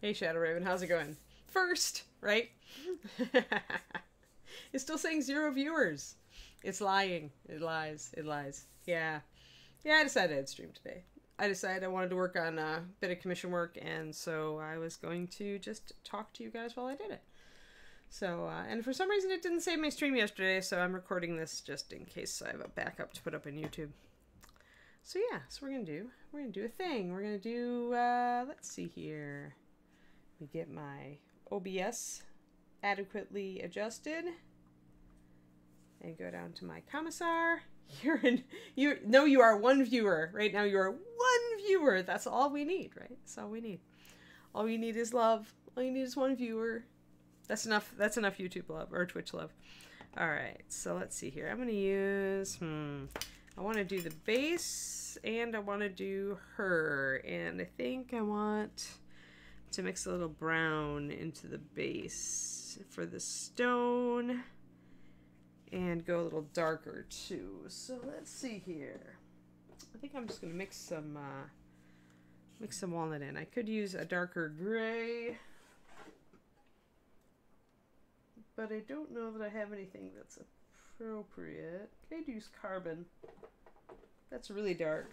Hey, Shadow Raven, how's it going? First, right? it's still saying zero viewers. It's lying. It lies. It lies. Yeah. Yeah, I decided I'd stream today. I decided I wanted to work on a bit of commission work, and so I was going to just talk to you guys while I did it. So, uh, and for some reason it didn't save my stream yesterday, so I'm recording this just in case I have a backup to put up on YouTube. So yeah, so we're gonna do, we're gonna do a thing. We're gonna do, uh, let's see here. Me get my OBS adequately adjusted. And go down to my commissar. You're in, you, no, you are one viewer. Right now you are one viewer. That's all we need, right? That's all we need. All you need is love. All you need is one viewer. That's enough. That's enough YouTube love or Twitch love. All right. So let's see here. I'm going to use, hmm, I want to do the base and I want to do her. And I think I want to mix a little brown into the base for the stone and go a little darker too. So let's see here. I think I'm just going to mix some, uh, mix some walnut in. I could use a darker gray but I don't know that I have anything that's appropriate. I use carbon? That's really dark.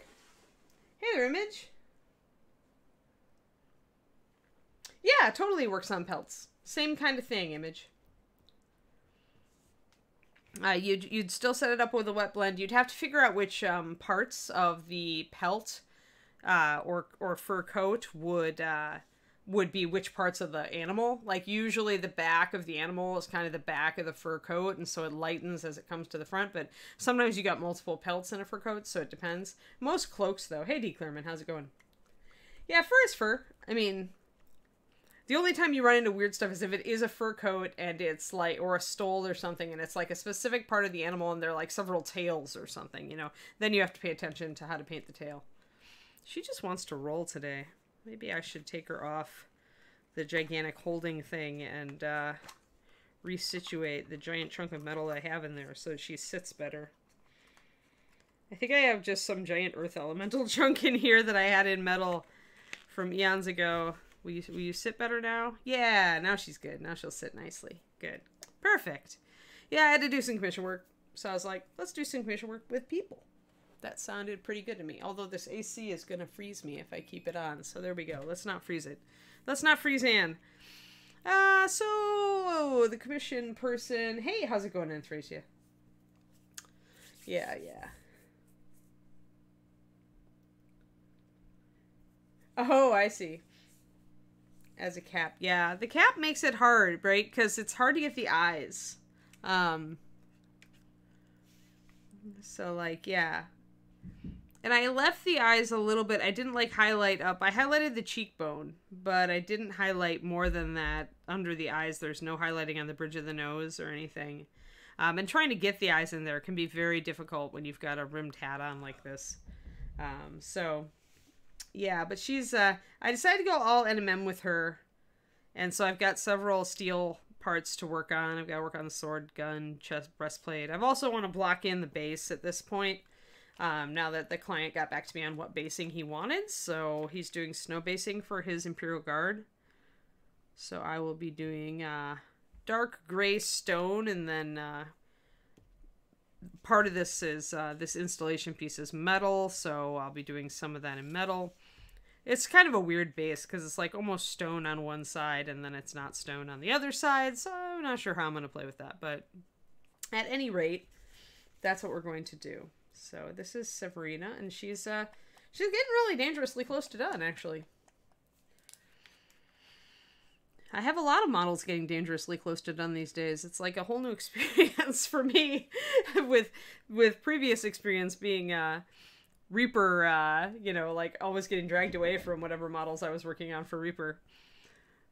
Hey there, Image. Yeah, totally works on pelts. Same kind of thing, Image. Uh, you'd, you'd still set it up with a wet blend. You'd have to figure out which um, parts of the pelt uh, or, or fur coat would... Uh, would be which parts of the animal. Like usually the back of the animal is kind of the back of the fur coat, and so it lightens as it comes to the front. But sometimes you got multiple pelts in a fur coat, so it depends. Most cloaks, though. Hey, D. Clearman, how's it going? Yeah, fur is fur. I mean, the only time you run into weird stuff is if it is a fur coat and it's like, or a stole or something, and it's like a specific part of the animal, and they're like several tails or something. You know, then you have to pay attention to how to paint the tail. She just wants to roll today. Maybe I should take her off the gigantic holding thing and uh, resituate the giant chunk of metal I have in there so she sits better. I think I have just some giant earth elemental chunk in here that I had in metal from eons ago. Will you, will you sit better now? Yeah, now she's good. Now she'll sit nicely. Good. Perfect. Yeah, I had to do some commission work. So I was like, let's do some commission work with people that sounded pretty good to me. Although this AC is going to freeze me if I keep it on. So there we go. Let's not freeze it. Let's not freeze Anne. Uh, so, the commission person. Hey, how's it going, Anthracia? Yeah, yeah. Oh, I see. As a cap. Yeah, the cap makes it hard, right? Because it's hard to get the eyes. Um, so, like, yeah. And I left the eyes a little bit. I didn't like highlight up. I highlighted the cheekbone, but I didn't highlight more than that under the eyes. There's no highlighting on the bridge of the nose or anything. Um, and trying to get the eyes in there can be very difficult when you've got a rimmed hat on like this. Um, so, yeah, but she's. Uh, I decided to go all NMM with her, and so I've got several steel parts to work on. I've got to work on the sword, gun, chest, breastplate. I've also want to block in the base at this point um, now that the client got back to me on what basing he wanted. So he's doing snow basing for his Imperial Guard. So I will be doing uh, dark gray stone and then uh, part of this is uh, this installation piece is metal. So I'll be doing some of that in metal. It's kind of a weird base because it's like almost stone on one side and then it's not stone on the other side. So I'm not sure how I'm going to play with that. But at any rate, that's what we're going to do. So this is Severina, and she's uh she's getting really dangerously close to done, actually. I have a lot of models getting dangerously close to done these days. It's like a whole new experience for me with with previous experience being uh Reaper uh, you know, like always getting dragged away from whatever models I was working on for Reaper.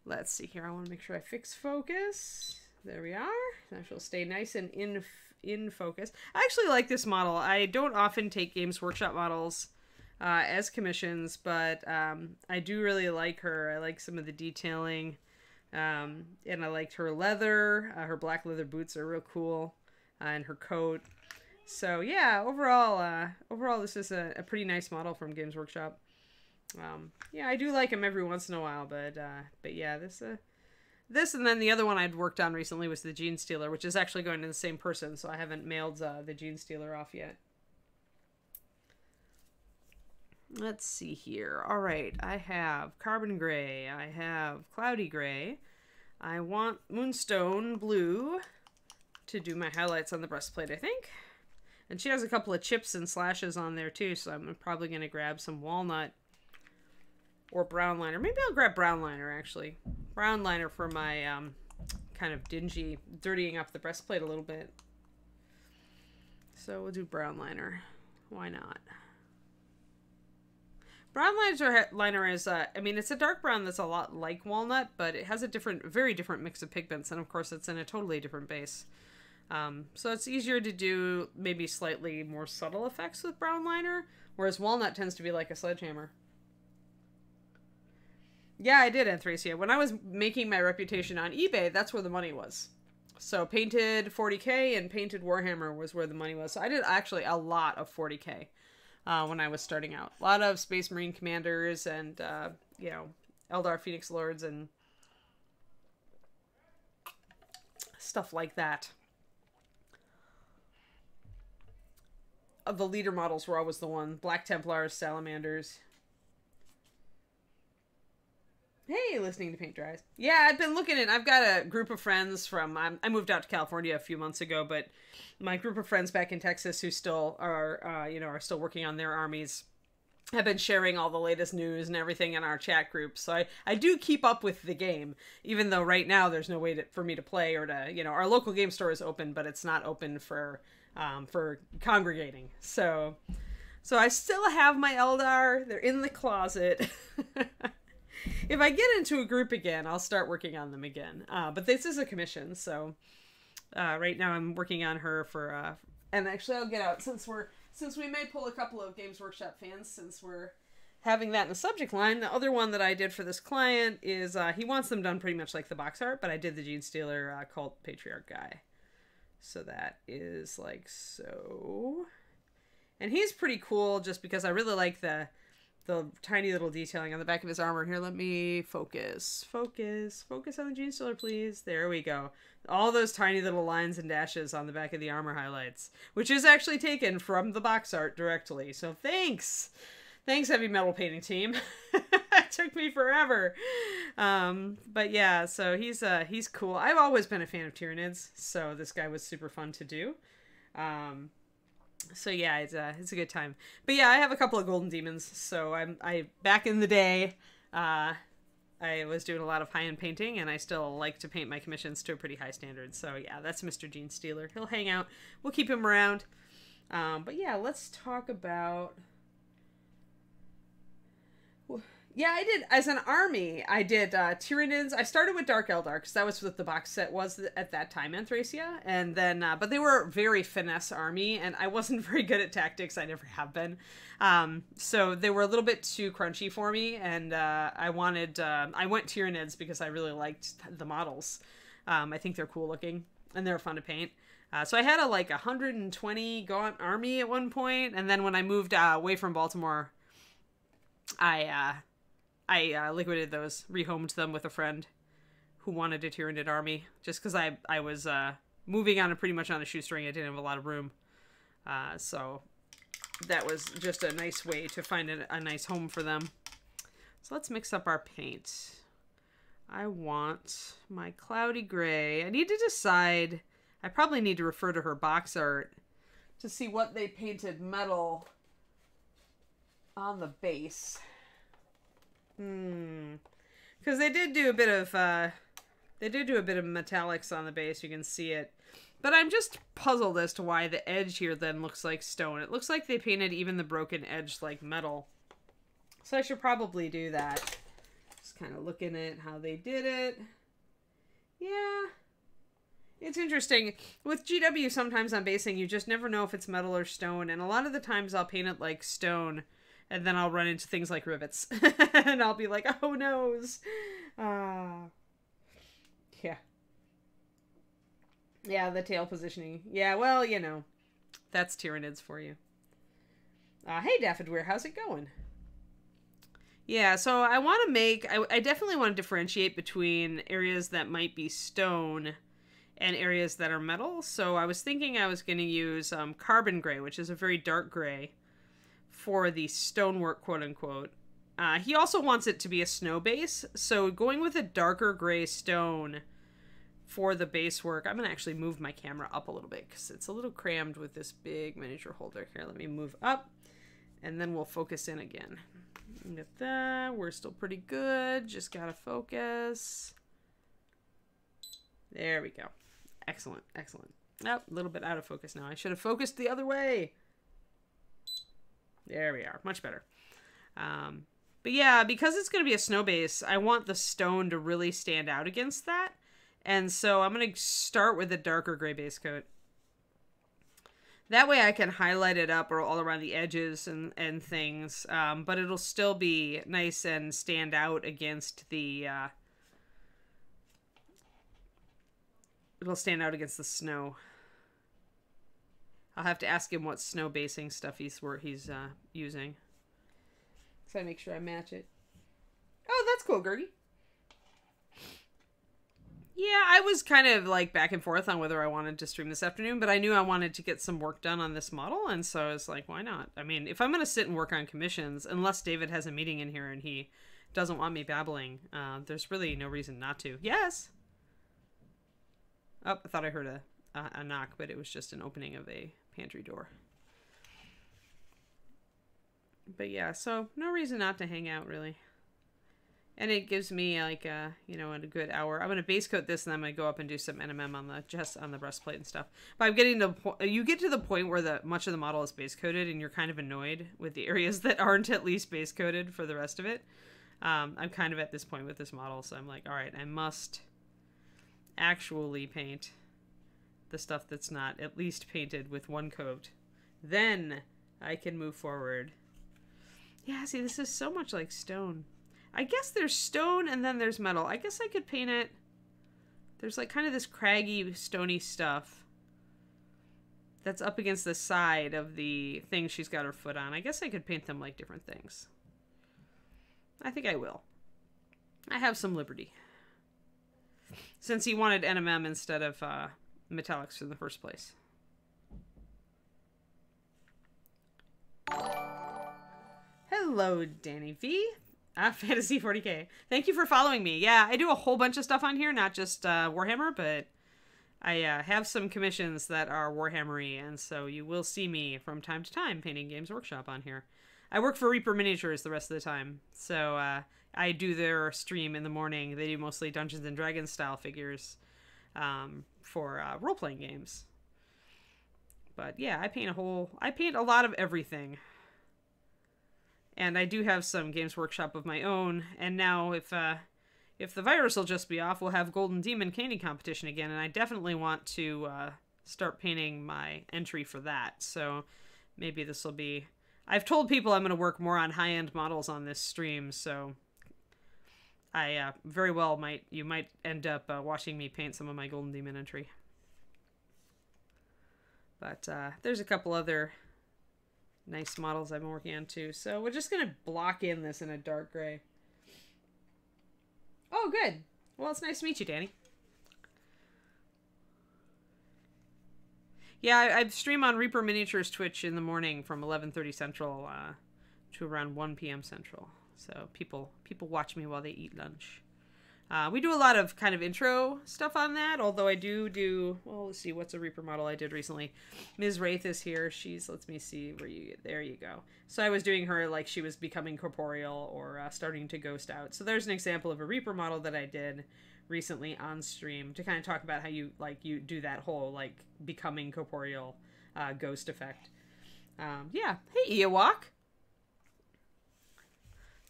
Let's see here. I want to make sure I fix focus. There we are. Now she'll stay nice and in in focus. I actually like this model. I don't often take Games Workshop models uh, as commissions, but um, I do really like her. I like some of the detailing, um, and I liked her leather. Uh, her black leather boots are real cool, uh, and her coat. So yeah, overall, uh, overall, this is a, a, pretty nice model from Games Workshop. Um, yeah, I do like them every once in a while, but uh, but yeah, this uh, this and then the other one I'd worked on recently was the Genestealer, which is actually going to the same person, so I haven't mailed uh, the Genestealer off yet. Let's see here. All right, I have Carbon Gray, I have Cloudy Gray, I want Moonstone Blue to do my highlights on the breastplate, I think. And she has a couple of chips and slashes on there too, so I'm probably going to grab some walnut or brown liner. Maybe I'll grab brown liner actually. Brown liner for my um, kind of dingy, dirtying up the breastplate a little bit. So we'll do brown liner. Why not? Brown liner, liner is, uh, I mean, it's a dark brown that's a lot like walnut, but it has a different, very different mix of pigments, and of course it's in a totally different base. Um, so it's easier to do maybe slightly more subtle effects with brown liner, whereas walnut tends to be like a sledgehammer. Yeah, I did Anthracia. When I was making my reputation on eBay, that's where the money was. So painted 40k and painted Warhammer was where the money was. So I did actually a lot of 40k uh, when I was starting out. A lot of Space Marine commanders and uh, you know Eldar Phoenix Lords and stuff like that. Of the leader models were always the one Black Templars, Salamanders, Hey, listening to Paint Dries. Yeah, I've been looking at. I've got a group of friends from. I moved out to California a few months ago, but my group of friends back in Texas who still are, uh, you know, are still working on their armies, have been sharing all the latest news and everything in our chat group. So I, I do keep up with the game, even though right now there's no way to, for me to play or to, you know, our local game store is open, but it's not open for, um, for congregating. So, so I still have my Eldar. They're in the closet. if I get into a group again, I'll start working on them again. Uh, but this is a commission, so uh, right now I'm working on her for. Uh, and actually, I'll get out since we're since we may pull a couple of Games Workshop fans since we're having that in the subject line. The other one that I did for this client is uh, he wants them done pretty much like the box art, but I did the Genestealer uh, cult patriarch guy. So that is like so. And he's pretty cool just because I really like the the tiny little detailing on the back of his armor. Here, let me focus. Focus. Focus on the Genestealer, please. There we go. All those tiny little lines and dashes on the back of the armor highlights, which is actually taken from the box art directly. So thanks. Thanks, Heavy Metal Painting Team. it took me forever. Um, but yeah, so he's uh, he's cool. I've always been a fan of Tyranids, so this guy was super fun to do. Um, so yeah, it's a it's a good time. But yeah, I have a couple of golden demons. So I'm I back in the day, uh, I was doing a lot of high end painting, and I still like to paint my commissions to a pretty high standard. So yeah, that's Mr. Genestealer. He'll hang out. We'll keep him around. Um, but yeah, let's talk about yeah, I did as an army. I did uh, Tyranids. I started with Dark Eldar because that was what the box set was at that time, Anthracia, and then uh, but they were very finesse army, and I wasn't very good at tactics. I never have been, um, so they were a little bit too crunchy for me, and uh, I wanted uh, I went Tyranids because I really liked the models. Um, I think they're cool looking and they're fun to paint. Uh, so I had a like 120 gaunt army at one point, and then when I moved uh, away from Baltimore, I uh, I uh, liquidated those, rehomed them with a friend who wanted a Tyranid army, just because I I was uh, moving on pretty much on a shoestring. I didn't have a lot of room, uh, so that was just a nice way to find a, a nice home for them. So let's mix up our paint. I want my cloudy gray. I need to decide. I probably need to refer to her box art to see what they painted metal on the base. Hmm. Because they did do a bit of, uh, they did do a bit of metallics on the base. You can see it. But I'm just puzzled as to why the edge here then looks like stone. It looks like they painted even the broken edge like metal. So I should probably do that. Just kind of looking at how they did it. Yeah. It's interesting. With GW, sometimes on basing, you just never know if it's metal or stone. And a lot of the times I'll paint it like stone and then I'll run into things like rivets, and I'll be like, "Oh noes," uh, yeah, yeah, the tail positioning. Yeah, well, you know, that's Tyranids for you. Uh, hey, Daffodweir, how's it going? Yeah, so I want to make, I, I definitely want to differentiate between areas that might be stone and areas that are metal. So I was thinking I was going to use um, carbon gray, which is a very dark gray, for the stonework, quote unquote. Uh, he also wants it to be a snow base, so going with a darker gray stone for the base work. I'm going to actually move my camera up a little bit because it's a little crammed with this big miniature holder. Here, let me move up, and then we'll focus in again. Get that. We're still pretty good. Just got to focus. There we go. Excellent, excellent. Oh, a little bit out of focus now. I should have focused the other way. There we are. Much better. Um, but yeah, because it's going to be a snow base, I want the stone to really stand out against that. And so I'm going to start with a darker gray base coat. That way I can highlight it up or all around the edges and, and things, um, but it'll still be nice and stand out against the... Uh, it'll stand out against the snow. I'll have to ask him what snow basing stuff he's where he's uh, using. So I make sure I match it. Oh, that's cool, Gertie. Yeah, I was kind of like back and forth on whether I wanted to stream this afternoon, but I knew I wanted to get some work done on this model, and so I was like, why not? I mean, if I'm going to sit and work on commissions, unless David has a meeting in here and he doesn't want me babbling, uh, there's really no reason not to. Yes! Oh, I thought I heard a, a, a knock, but it was just an opening of a pantry door. But yeah, so no reason not to hang out, really and it gives me like a you know a good hour. I'm gonna base coat this, and then I'm gonna go up and do some NMM on the just on the breastplate and stuff. But I'm getting to you get to the point where the much of the model is base coated, and you're kind of annoyed with the areas that aren't at least base coated for the rest of it. Um, I'm kind of at this point with this model, so I'm like, all right, I must actually paint the stuff that's not at least painted with one coat. Then I can move forward. Yeah, see, this is so much like stone. I guess there's stone and then there's metal. I guess I could paint it. There's like kind of this craggy, stony stuff that's up against the side of the thing she's got her foot on. I guess I could paint them like different things. I think I will. I have some liberty. Since he wanted NMM instead of uh, metallics in the first place. Hello, Danny V. Ah, Fantasy 40k. Thank you for following me. Yeah, I do a whole bunch of stuff on here, not just uh, Warhammer, but I uh, have some commissions that are Warhammery, and so you will see me from time to time painting Games Workshop on here. I work for Reaper Miniatures the rest of the time, so uh, I do their stream in the morning. They do mostly Dungeons and Dragons style figures um, for uh, role playing games. But yeah, I paint a whole. I paint a lot of everything and I do have some Games Workshop of my own. And now, if uh, if the virus will just be off, we'll have Golden Demon Candy competition again, and I definitely want to uh, start painting my entry for that. So maybe this will be. I've told people I'm going to work more on high end models on this stream, so I uh, very well might you might end up uh, watching me paint some of my Golden Demon entry. But uh, there's a couple other nice models I've been working on too. So we're just going to block in this in a dark gray. Oh, good. Well, it's nice to meet you, Danny. Yeah, I, I stream on Reaper Miniatures Twitch in the morning from 11:30 Central uh, to around 1 p.m. Central. So people people watch me while they eat lunch. Uh, we do a lot of kind of intro stuff on that, although I do do, well, let's see, what's a Reaper model I did recently? Ms. Wraith is here. She's, let's me see where you, there you go. So I was doing her like she was becoming corporeal or uh, starting to ghost out. So there's an example of a Reaper model that I did recently on stream to kind of talk about how you, like, you do that whole, like, becoming corporeal uh, ghost effect. Um, yeah. Hey, Ewok.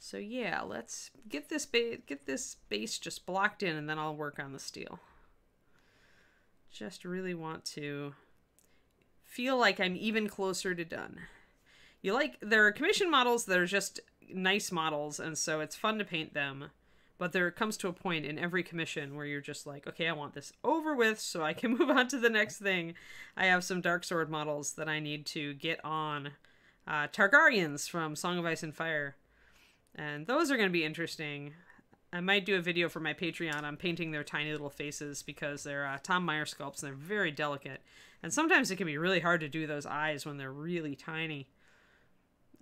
So yeah, let's get this ba get this base just blocked in and then I'll work on the steel. Just really want to feel like I'm even closer to done. You like there are commission models that are just nice models and so it's fun to paint them. But there comes to a point in every commission where you're just like, okay, I want this over with so I can move on to the next thing. I have some Dark Sword models that I need to get on. Uh, Targaryens from Song of Ice and Fire And those are going to be interesting. I might do a video for my Patreon on painting their tiny little faces because they're uh, Tom Meier sculpts and they're very delicate. And sometimes it can be really hard to do those eyes when they're really tiny.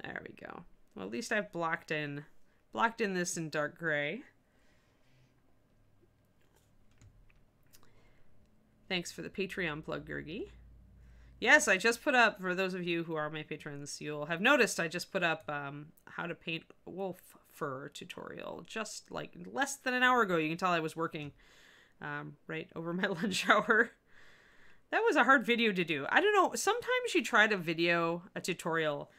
There we go. Well, at least I've blocked in blocked in this in dark gray. Thanks for the Patreon plug, Gurgi. Yes, I just put up, for those of you who are my patrons, you'll have noticed I just put up um, how to paint wolf fur tutorial just like less than an hour ago. You can tell I was working um, right over my lunch hour. That was a hard video to do. I don't know. Sometimes you try to video a tutorial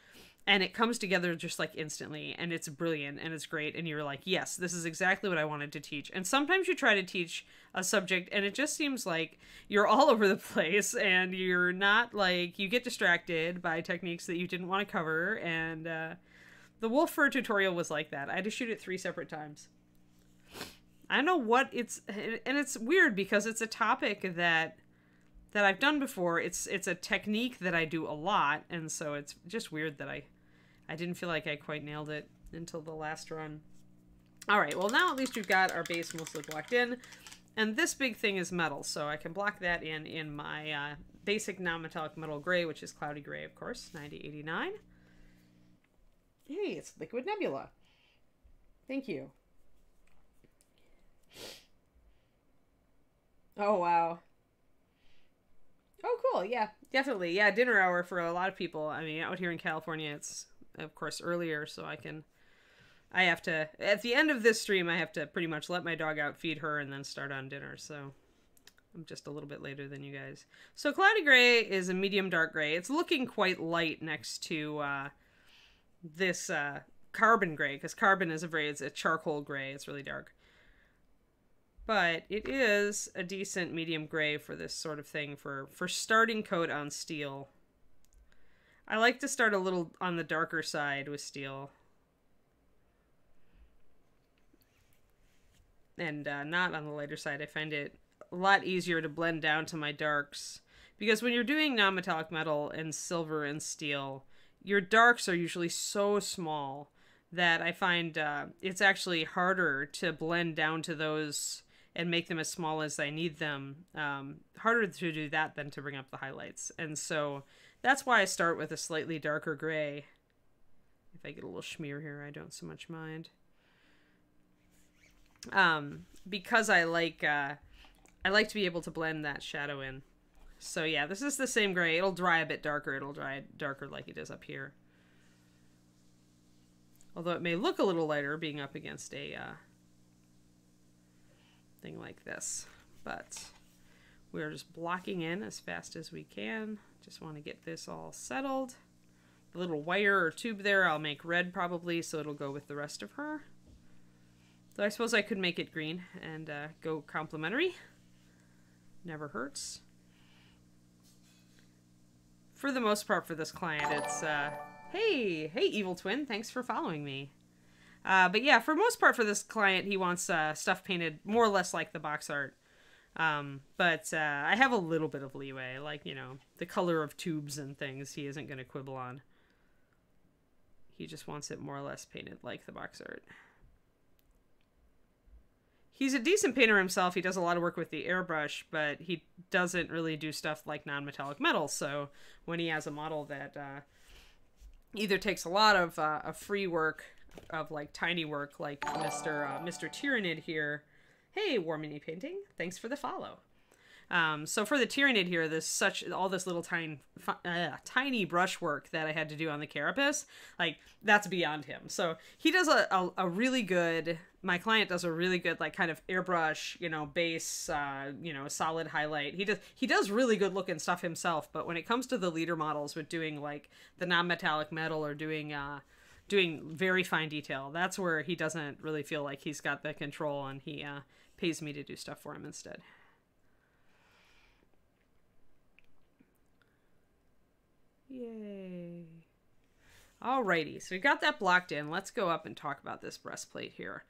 and it comes together just like instantly and it's brilliant and it's great and you're like yes this is exactly what i wanted to teach. And sometimes you try to teach a subject and it just seems like you're all over the place and you're not like you get distracted by techniques that you didn't want to cover and uh, the wolf fur tutorial was like that. I had to shoot it three separate times. I don't know what it's and it's weird because it's a topic that that I've done before. It's it's a technique that I do a lot, and so it's just weird that I I didn't feel like I quite nailed it until the last run. All right, well now at least we've got our base mostly blocked in. And this big thing is metal, so I can block that in in my uh, basic non-metallic metal gray, which is cloudy gray, of course, 9089. Hey, it's Liquid Nebula. Thank you. Oh, wow. Oh, cool. Yeah, definitely. Yeah, dinner hour for a lot of people. I mean, out here in California, it's of course earlier, so I can. I have to at the end of this stream. I have to pretty much let my dog out, feed her, and then start on dinner. So I'm just a little bit later than you guys. So cloudy gray is a medium dark gray. It's looking quite light next to uh, this uh, carbon gray because carbon is a very it's a charcoal gray. It's really dark but it is a decent medium gray for this sort of thing for for starting coat on steel I like to start a little on the darker side with steel. And uh, not on the lighter side. I find it a lot easier to blend down to my darks. Because when you're doing non-metallic metal and silver and steel, your darks are usually so small that I find uh, it's actually harder to blend down to those and make them as small as I need them. Um, harder to do that than to bring up the highlights. And so that's why I start with a slightly darker gray. If I get a little schmear here, I don't so much mind. Um, because I like, uh, I like to be able to blend that shadow in. So yeah, this is the same gray. It'll dry a bit darker. It'll dry darker like it is up here. Although it may look a little lighter being up against a uh, thing like this. But we're just blocking in as fast as we can. Just want to get this all settled. The little wire or tube there I'll make red probably so it'll go with the rest of her. So I suppose I could make it green and uh, go complementary. Never hurts. For the most part for this client, it's, uh, hey, hey, Evil Twin, thanks for following me. Uh, but yeah, for most part for this client, he wants uh, stuff painted more or less like the box art. Um, but uh, I have a little bit of leeway, like, you know, the color of tubes and things he isn't going to quibble on. He just wants it more or less painted like the box art. He's a decent painter himself. He does a lot of work with the airbrush, but he doesn't really do stuff like non-metallic metal. So when he has a model that uh, either takes a lot of, uh, free work, of like tiny work, like Mr. Uh, Mr. Tyranid here, Hey, Warmini Painting, thanks for the follow. Um, so for the Tyranid here, this such all this little tiny uh, tiny brushwork that I had to do on the carapace, like that's beyond him. So he does a, a, a, really good. My client does a really good like kind of airbrush, you know, base, uh, you know, solid highlight. He does he does really good looking stuff himself. But when it comes to the leader models with doing like the non-metallic metal or doing uh, doing very fine detail, that's where he doesn't really feel like he's got the control and he uh, pays me to do stuff for him instead. Yay. Alrighty, so we got that blocked in. Let's go up and talk about this breastplate here.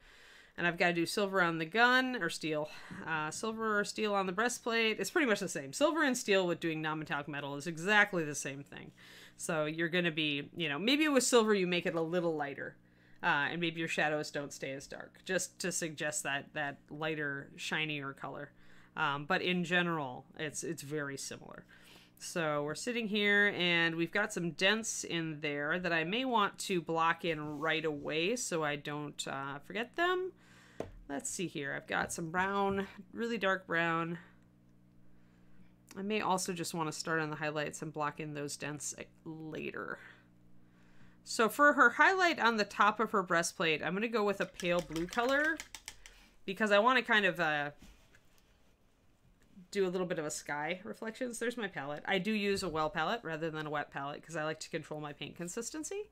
And I've got to do silver on the gun, or steel. Uh, silver or steel on the breastplate. It's pretty much the same. Silver and steel with doing non-metallic metal is exactly the same thing. So you're going to be, you know, maybe with silver you make it a little lighter. Uh, and maybe your shadows don't stay as dark, just to suggest that that lighter, shinier color. Um, but in general, it's it's very similar. So we're sitting here and we've got some dents in there that I may want to block in right away so I don't uh, forget them. Let's see here. I've got some brown, really dark brown. I may also just want to start on the highlights and block in those dents later. So for her highlight on the top of her breastplate, I'm going to go with a pale blue color because I want to kind of uh, do a little bit of a sky reflections. There's my palette. I do use a well palette rather than a wet palette because I like to control my paint consistency.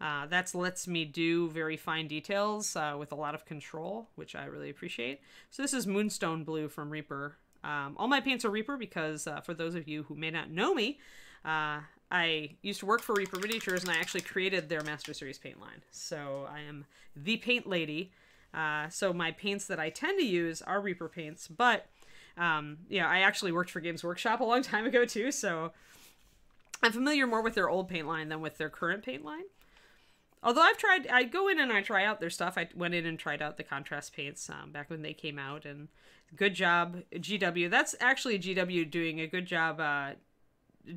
Uh, that lets me do very fine details uh, with a lot of control, which I really appreciate. So this is Moonstone Blue from Reaper. Um, all my paints are Reaper because uh, for those of you who may not know me, uh, I used to work for Reaper Miniatures and I actually created their Master Series paint line. So I am the paint lady. Uh, so my paints that I tend to use are Reaper paints, but um, yeah, I actually worked for Games Workshop a long time ago too, so I'm familiar more with their old paint line than with their current paint line. Although I've tried, I go in and I try out their stuff. I went in and tried out the contrast paints um, back when they came out, and good job, GW. That's actually GW doing a good job uh,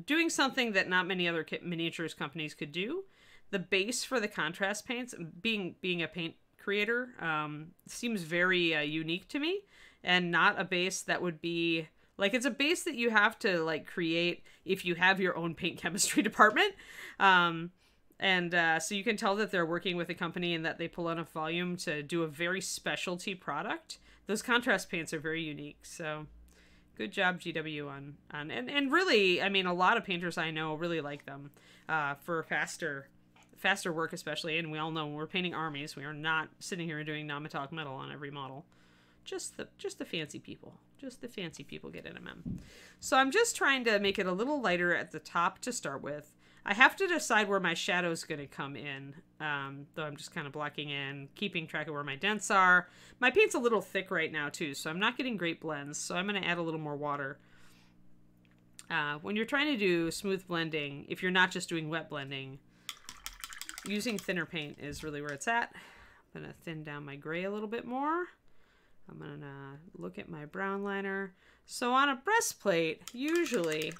doing something that not many other miniatures companies could do. The base for the contrast paints, being being a paint creator, um, seems very uh, unique to me, and not a base that would be like it's a base that you have to like create if you have your own paint chemistry department. Um, and uh, so you can tell that they're working with a company and that they pull enough volume to do a very specialty product. Those contrast paints are very unique. So good job GW on on and and really I mean a lot of painters I know really like them uh, for faster faster work especially. And we all know when we're painting armies we are not sitting here doing non-metallic metal on every model. Just the just the fancy people. Just the fancy people get NMM so I'm just trying to make it a little lighter at the top to start with I have to decide where my shadow's going to come in, um, though I'm just kind of blocking in, keeping track of where my dents are. My paint's a little thick right now, too, so I'm not getting great blends, so I'm going to add a little more water. Uh, when you're trying to do smooth blending, if you're not just doing wet blending, using thinner paint is really where it's at. I'm going to thin down my gray a little bit more. I'm going to look at my brown liner. So on a breastplate, usually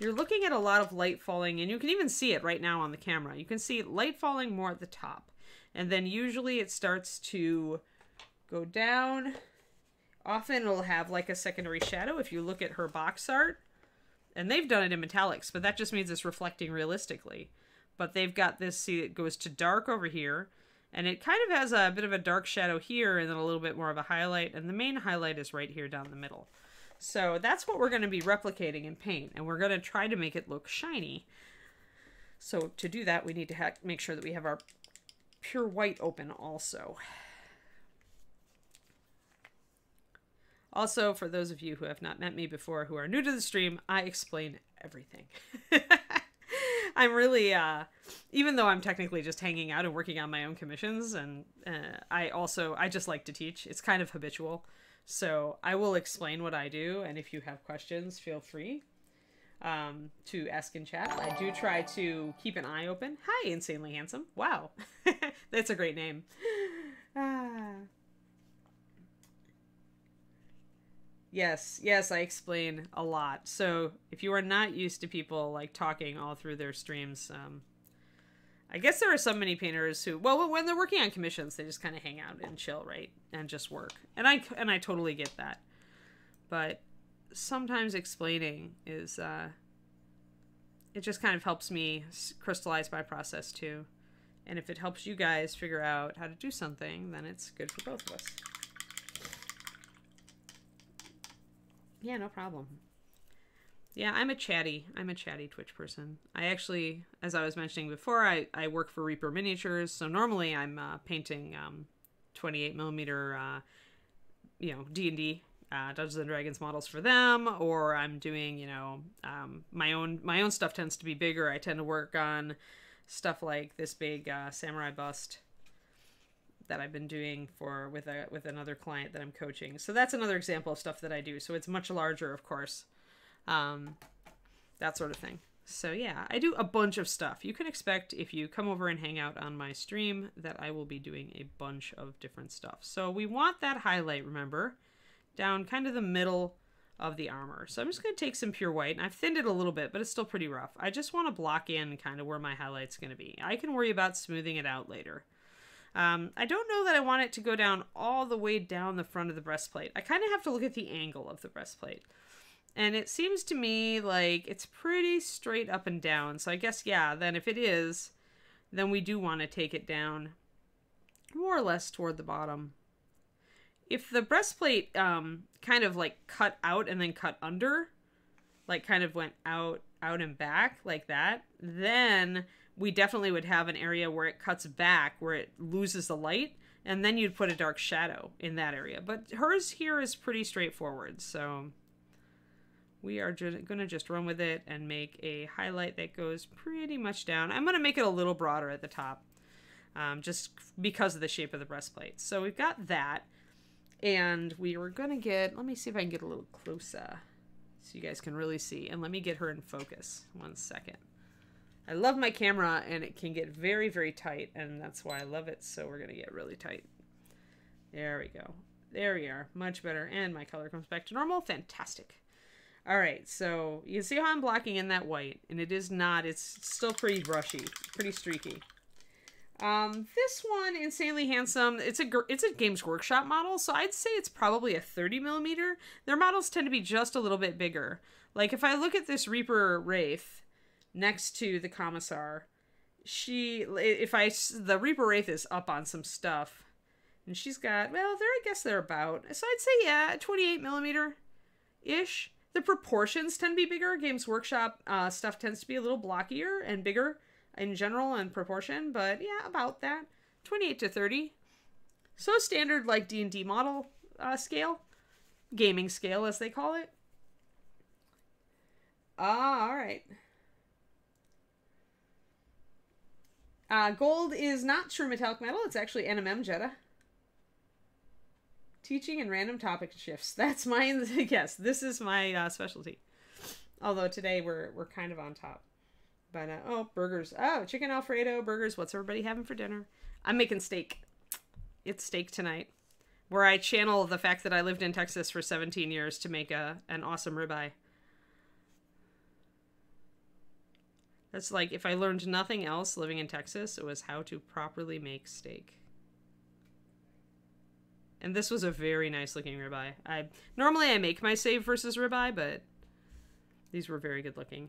you're looking at a lot of light falling, and you can even see it right now on the camera. You can see light falling more at the top. And then usually it starts to go down. Often it'll have like a secondary shadow if you look at her box art. And they've done it in metallics, but that just means it's reflecting realistically. But they've got this, see, it goes to dark over here. And it kind of has a bit of a dark shadow here and then a little bit more of a highlight. And the main highlight is right here down the middle. So that's what we're going to be replicating in paint, and we're going to try to make it look shiny. So to do that, we need to make sure that we have our pure white open also. Also, for those of you who have not met me before, who are new to the stream, I explain everything. I'm really, uh, even though I'm technically just hanging out and working on my own commissions, and uh, I also, I just like to teach. It's kind of habitual. So I will explain what I do, and if you have questions, feel free um, to ask in chat. I do try to keep an eye open. Hi, Insanely Handsome. Wow. That's a great name. Ah. Yes, yes, I explain a lot. So if you are not used to people like talking all through their streams, um, I guess there are so many painters who, well, when they're working on commissions, they just kind of hang out and chill, right, and just work. And I and I totally get that, but sometimes explaining is, uh, it just kind of helps me crystallize my process too. And if it helps you guys figure out how to do something, then it's good for both of us. Yeah, no problem. Yeah, I'm a chatty. I'm a chatty Twitch person. I actually, as I was mentioning before, I, I work for Reaper Miniatures, so normally I'm uh, painting um, 28 millimeter, uh, you know, D and D, uh, Dungeons and Dragons models for them, or I'm doing, you know, um, my own my own stuff tends to be bigger. I tend to work on stuff like this big uh, samurai bust that I've been doing for with a with another client that I'm coaching. So that's another example of stuff that I do. So it's much larger, of course um, that sort of thing. So yeah, I do a bunch of stuff. You can expect if you come over and hang out on my stream that I will be doing a bunch of different stuff. So we want that highlight, remember, down kind of the middle of the armor. So I'm just going to take some pure white, and I've thinned it a little bit, but it's still pretty rough. I just want to block in kind of where my highlight's going to be. I can worry about smoothing it out later. Um, I don't know that I want it to go down all the way down the front of the breastplate. I kind of have to look at the angle of the breastplate. And it seems to me like it's pretty straight up and down. So I guess, yeah, then if it is, then we do want to take it down more or less toward the bottom. If the breastplate um, kind of like cut out and then cut under, like kind of went out, out and back like that, then we definitely would have an area where it cuts back, where it loses the light, and then you'd put a dark shadow in that area. But hers here is pretty straightforward, so we are ju- going to just run with it and make a highlight that goes pretty much down. I'm going to make it a little broader at the top, um, just because of the shape of the breastplate. So we've got that, and we were going to get, let me see if I can get a little closer so you guys can really see. And let me get her in focus. One second. I love my camera and it can get very, very tight, and that's why I love it. So we're going to get really tight. There we go. There we are. Much better. And my color comes back to normal. Fantastic. All right, so you see how I'm blocking in that white, and it is not, it's still pretty brushy, pretty streaky. Um, this one, Insanely Handsome, it's a it's a Games Workshop model, so I'd say it's probably a 30 millimeter. Their models tend to be just a little bit bigger. Like if I look at this Reaper Wraith, next to the commissar. She, if I, the Reaper Wraith is up on some stuff, and she's got, well, there, I guess they're about. So I'd say, yeah, 28 millimeter ish. The proportions tend to be bigger. Games Workshop uh, stuff tends to be a little blockier and bigger in general and proportion, but yeah, about that. 28 to 30. So standard like D&D model uh, scale, gaming scale as they call it. Ah, all right. Uh, gold is not true metallic metal. It's actually NMM Jetta. Teaching and random topic shifts. That's my yes, this is my uh, specialty. Although today we're we're kind of on top. But uh, oh, burgers. Oh, chicken alfredo burgers. What's everybody having for dinner? I'm making steak. It's steak tonight. Where I channel the fact that I lived in Texas for 17 years to make a an awesome ribeye. That's like if I learned nothing else living in Texas, it was how to properly make steak. And this was a very nice looking ribeye. I normally I make my save versus ribeye, but these were very good looking.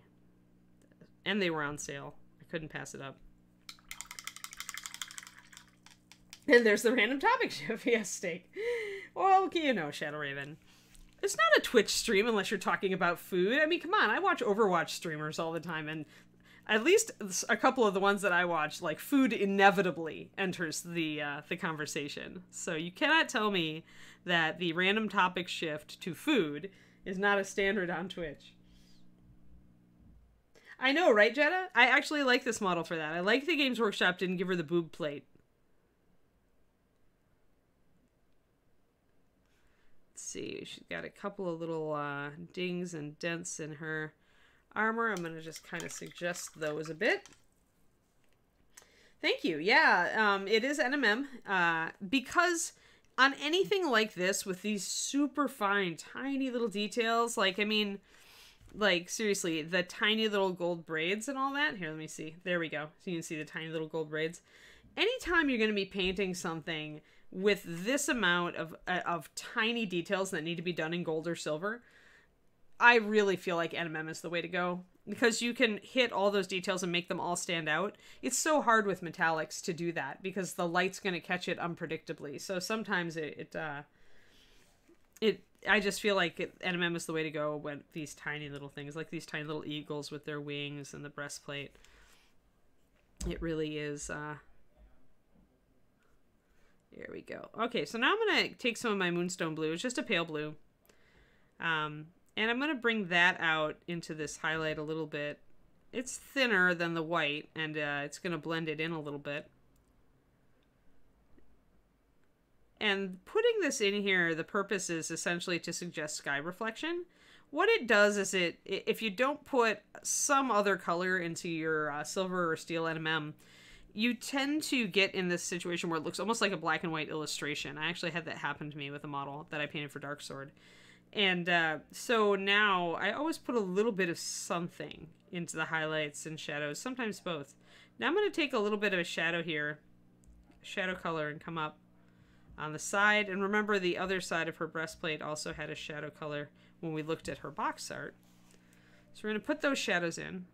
And they were on sale. I couldn't pass it up. And there's the random topic shift. yes, steak. Well, you know, Shadow Raven. It's not a Twitch stream unless you're talking about food. I mean, come on, I watch Overwatch streamers all the time, and at least a couple of the ones that I watch, like food inevitably enters the uh, the conversation. So you cannot tell me that the random topic shift to food is not a standard on Twitch. I know, right, Jetta? I actually like this model for that. I like the Games Workshop didn't give her the boob plate. Let's see, she's got a couple of little uh, dings and dents in her armor. I'm going to just kind of suggest those a bit. Thank you. Yeah, um, it is NMM. Uh, because on anything like this with these super fine, tiny little details, like, I mean, like, seriously, the tiny little gold braids and all that. Here, let me see. There we go. So you can see the tiny little gold braids. Anytime you're going to be painting something with this amount of, uh, of tiny details that need to be done in gold or silver, I really feel like NMM is the way to go because you can hit all those details and make them all stand out. It's so hard with metallics to do that because the light's going to catch it unpredictably. So sometimes it it uh, it I just feel like it, NMM is the way to go when these tiny little things like these tiny little eagles with their wings and the breastplate. It really is uh Here we go. Okay, so now I'm going to take some of my moonstone blue. It's just a pale blue. Um and I'm going to bring that out into this highlight a little bit. It's thinner than the white, and uh, it's going to blend it in a little bit. And putting this in here, the purpose is essentially to suggest sky reflection. what it does is it if you don't put some other color into your uh, silver or steel NMM, you tend to get in this situation where it looks almost like a black and white illustration. I actually had that happen to me with a model that I painted for Dark Sword. And uh, so now I always put a little bit of something into the highlights and shadows, sometimes both. Now I'm going to take a little bit of a shadow here, shadow color, and come up on the side. And remember, the other side of her breastplate also had a shadow color when we looked at her box art. So we're going to put those shadows in.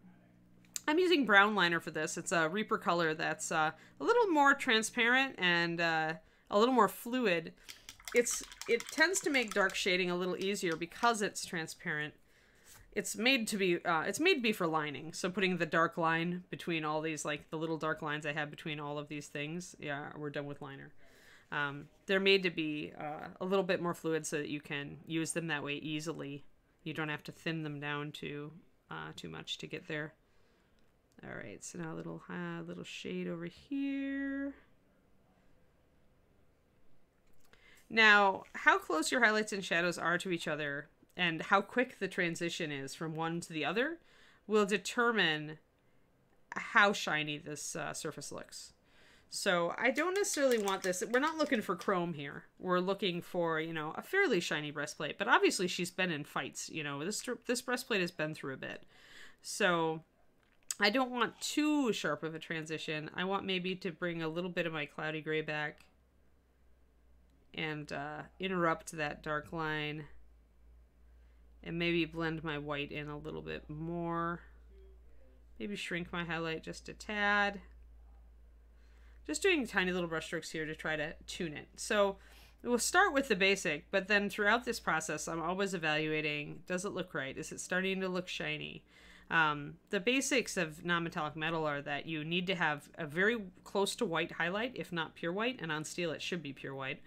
I'm using brown liner for this. It's a Reaper color that's uh, a little more transparent and uh, a little more fluid. It's It tends to make dark shading a little easier because it's transparent. It's made to be, uh, it's made to be for lining. So putting the dark line between all these, like the little dark lines I have between all of these things, yeah, we're done with liner. Um, they're made to be uh, a little bit more fluid so that you can use them that way easily. You don't have to thin them down too, uh, too much to get there. All right, so now a little uh, little shade over here. Now, how close your highlights and shadows are to each other and how quick the transition is from one to the other will determine how shiny this uh, surface looks. So I don't necessarily want this. We're not looking for chrome here. We're looking for, you know, a fairly shiny breastplate. But obviously she's been in fights. You know, this, this breastplate has been through a bit. So I don't want too sharp of a transition. I want maybe to bring a little bit of my cloudy gray back and uh, interrupt that dark line and maybe blend my white in a little bit more. Maybe shrink my highlight just a tad. Just doing tiny little brush strokes here to try to tune it. So we'll start with the basic, but then throughout this process, I'm always evaluating, does it look right? Is it starting to look shiny? Um, the basics of non-metallic metal are that you need to have a very close to white highlight, if not pure white, and on steel it should be pure white.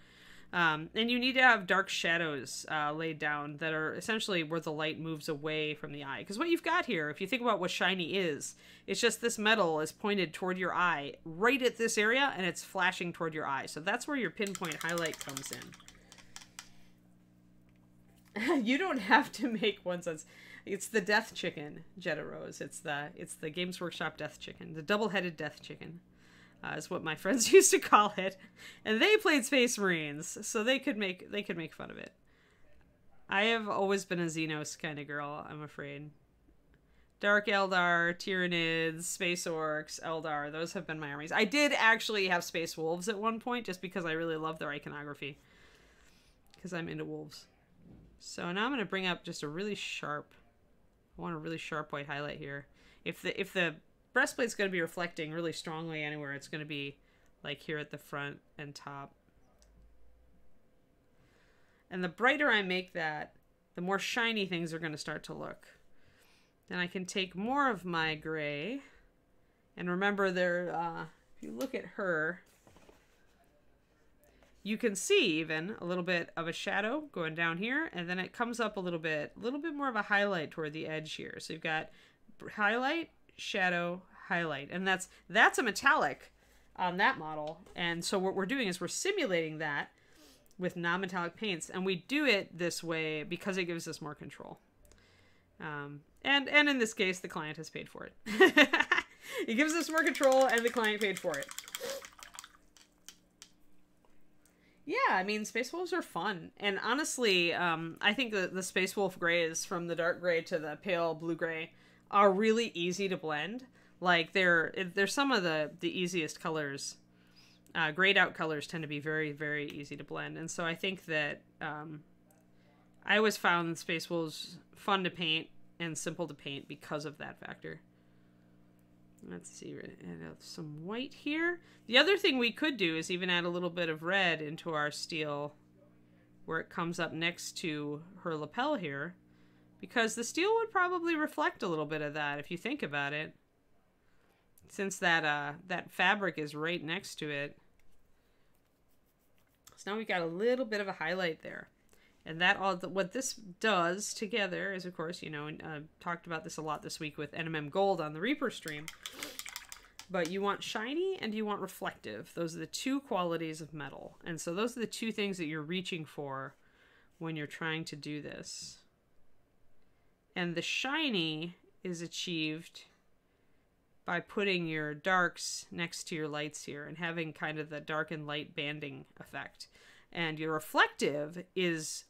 Um, and you need to have dark shadows uh, laid down that are essentially where the light moves away from the eye. Because what you've got here, if you think about what shiny is, it's just this metal is pointed toward your eye, right at this area, and it's flashing toward your eye. So that's where your pinpoint highlight comes in. you don't have to make one sense. It's the death chicken, Jetta Rose. It's the it's the Games Workshop death chicken, the double-headed death chicken, uh, is what my friends used to call it, and they played Space Marines, so they could make they could make fun of it. I have always been a Xenos kind of girl. I'm afraid. Dark Eldar, Tyranids, Space Orcs, Eldar, those have been my armies. I did actually have Space Wolves at one point just because I really love their iconography. Because I'm into wolves. So now I'm going to bring up just a really sharp I want a really sharp white highlight here. If the if the breastplate's going to be reflecting really strongly anywhere, it's going to be like here at the front and top. And the brighter I make that, the more shiny things are going to start to look. Then I can take more of my gray. And remember there, uh, if you look at her, you can see even a little bit of a shadow going down here and then it comes up a little bit a little bit more of a highlight toward the edge here so you've got highlight shadow highlight. And that's that's a metallic on that model. And so what we're doing is we're simulating that with non-metallic paints. And we do it this way because it gives us more control. Um, and and in this case the client has paid for it. It gives us more control and the client paid for it. Yeah, I mean, Space Wolves are fun, and honestly, um, I think the the Space Wolf grays from the dark gray to the pale blue gray are really easy to blend. Like they're they're some of the the easiest colors. Uh, grayed out colors tend to be very very easy to blend, and so I think that um, I always found Space Wolves fun to paint and simple to paint because of that factor. Let's see, add some white here. The other thing we could do is even add a little bit of red into our steel where it comes up next to her lapel here. Because the steel would probably reflect a little bit of that if you think about it. Since that uh, that fabric is right next to it. So now we've got a little bit of a highlight there. And that all what this does together is, of course, you know, and, uh, talked about this a lot this week with NMM Gold on the Reaper stream. But you want shiny and you want reflective. Those are the two qualities of metal. And so those are the two things that you're reaching for when you're trying to do this. And the shiny is achieved by putting your darks next to your lights here and having kind of the dark and light banding effect. And your reflective is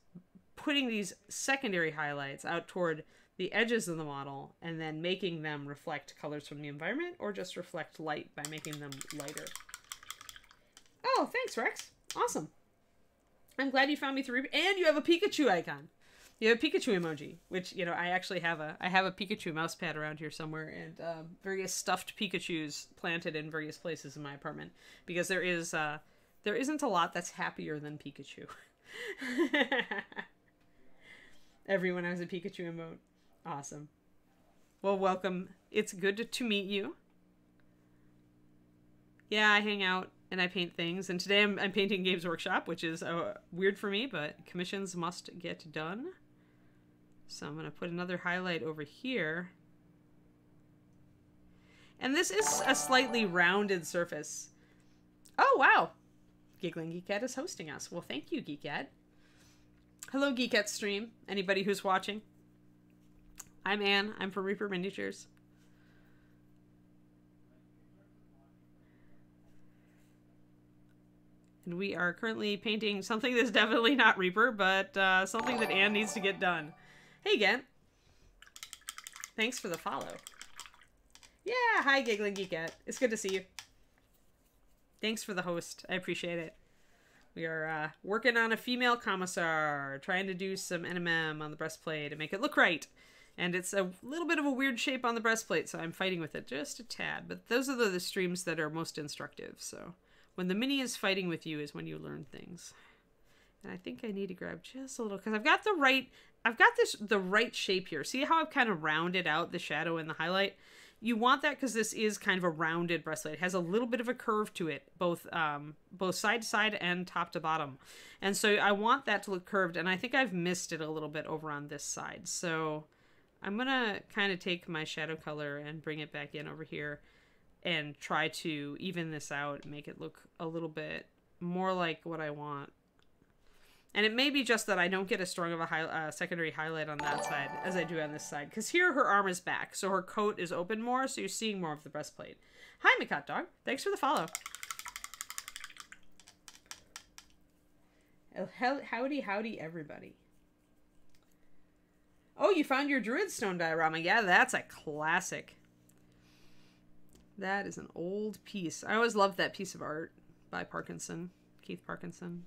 putting these secondary highlights out toward the edges of the model and then making them reflect colors from the environment or just reflect light by making them lighter. Oh, thanks, Rex. Awesome. I'm glad you found me through. And you have a Pikachu icon. You have a Pikachu emoji, which you know I actually have a I have a Pikachu mouse pad around here somewhere, and um, various stuffed Pikachu's planted in various places in my apartment because there is uh, there isn't a lot that's happier than Pikachu. Everyone has a Pikachu emote. Awesome. Well, welcome. It's good to, to meet you. Yeah, I hang out and I paint things. And today I'm, I'm painting Games Workshop, which is uh, weird for me, but commissions must get done. So I'm going to put another highlight over here. And this is a slightly rounded surface. Oh, wow. Giggling Geekette is hosting us. Well, thank you, Geekette. Hello, Geekette stream. Anybody who's watching. I'm Anne. I'm from Reaper Miniatures. And we are currently painting something that's definitely not Reaper, but uh, something that Anne needs to get done. Hey, Gent. Thanks for the follow. Yeah, hi, Giggling Geekette. It's good to see you. Thanks for the host. I appreciate it. We are uh, working on a female commissar, trying to do some NMM on the breastplate to make it look right. And it's a little bit of a weird shape on the breastplate, so I'm fighting with it just a tad. But those are the, the streams that are most instructive, so... When the mini is fighting with you is when you learn things. And I think I need to grab just a little because I've got the right I've got this the right shape here. See how I've kind of rounded out the shadow and the highlight? You want that because this is kind of a rounded breastplate. It has a little bit of a curve to it, both um, both side to side and top to bottom. And so I want that to look curved, and I think I've missed it a little bit over on this side. So I'm gonna kind of take my shadow color and bring it back in over here and try to even this out make it look a little bit more like what I want. And it may be just that I don't get as strong of a high, uh, secondary highlight on that side as I do on this side. Because here her arm is back, so her coat is open more, so you're seeing more of the breastplate. Hi, Mikot Dog. Thanks for the follow. Howdy, howdy, everybody. Oh, you found your Druid Stone diorama. Yeah, that's a classic. That is an old piece. I always loved that piece of art by Parkinson, Keith Parkinson.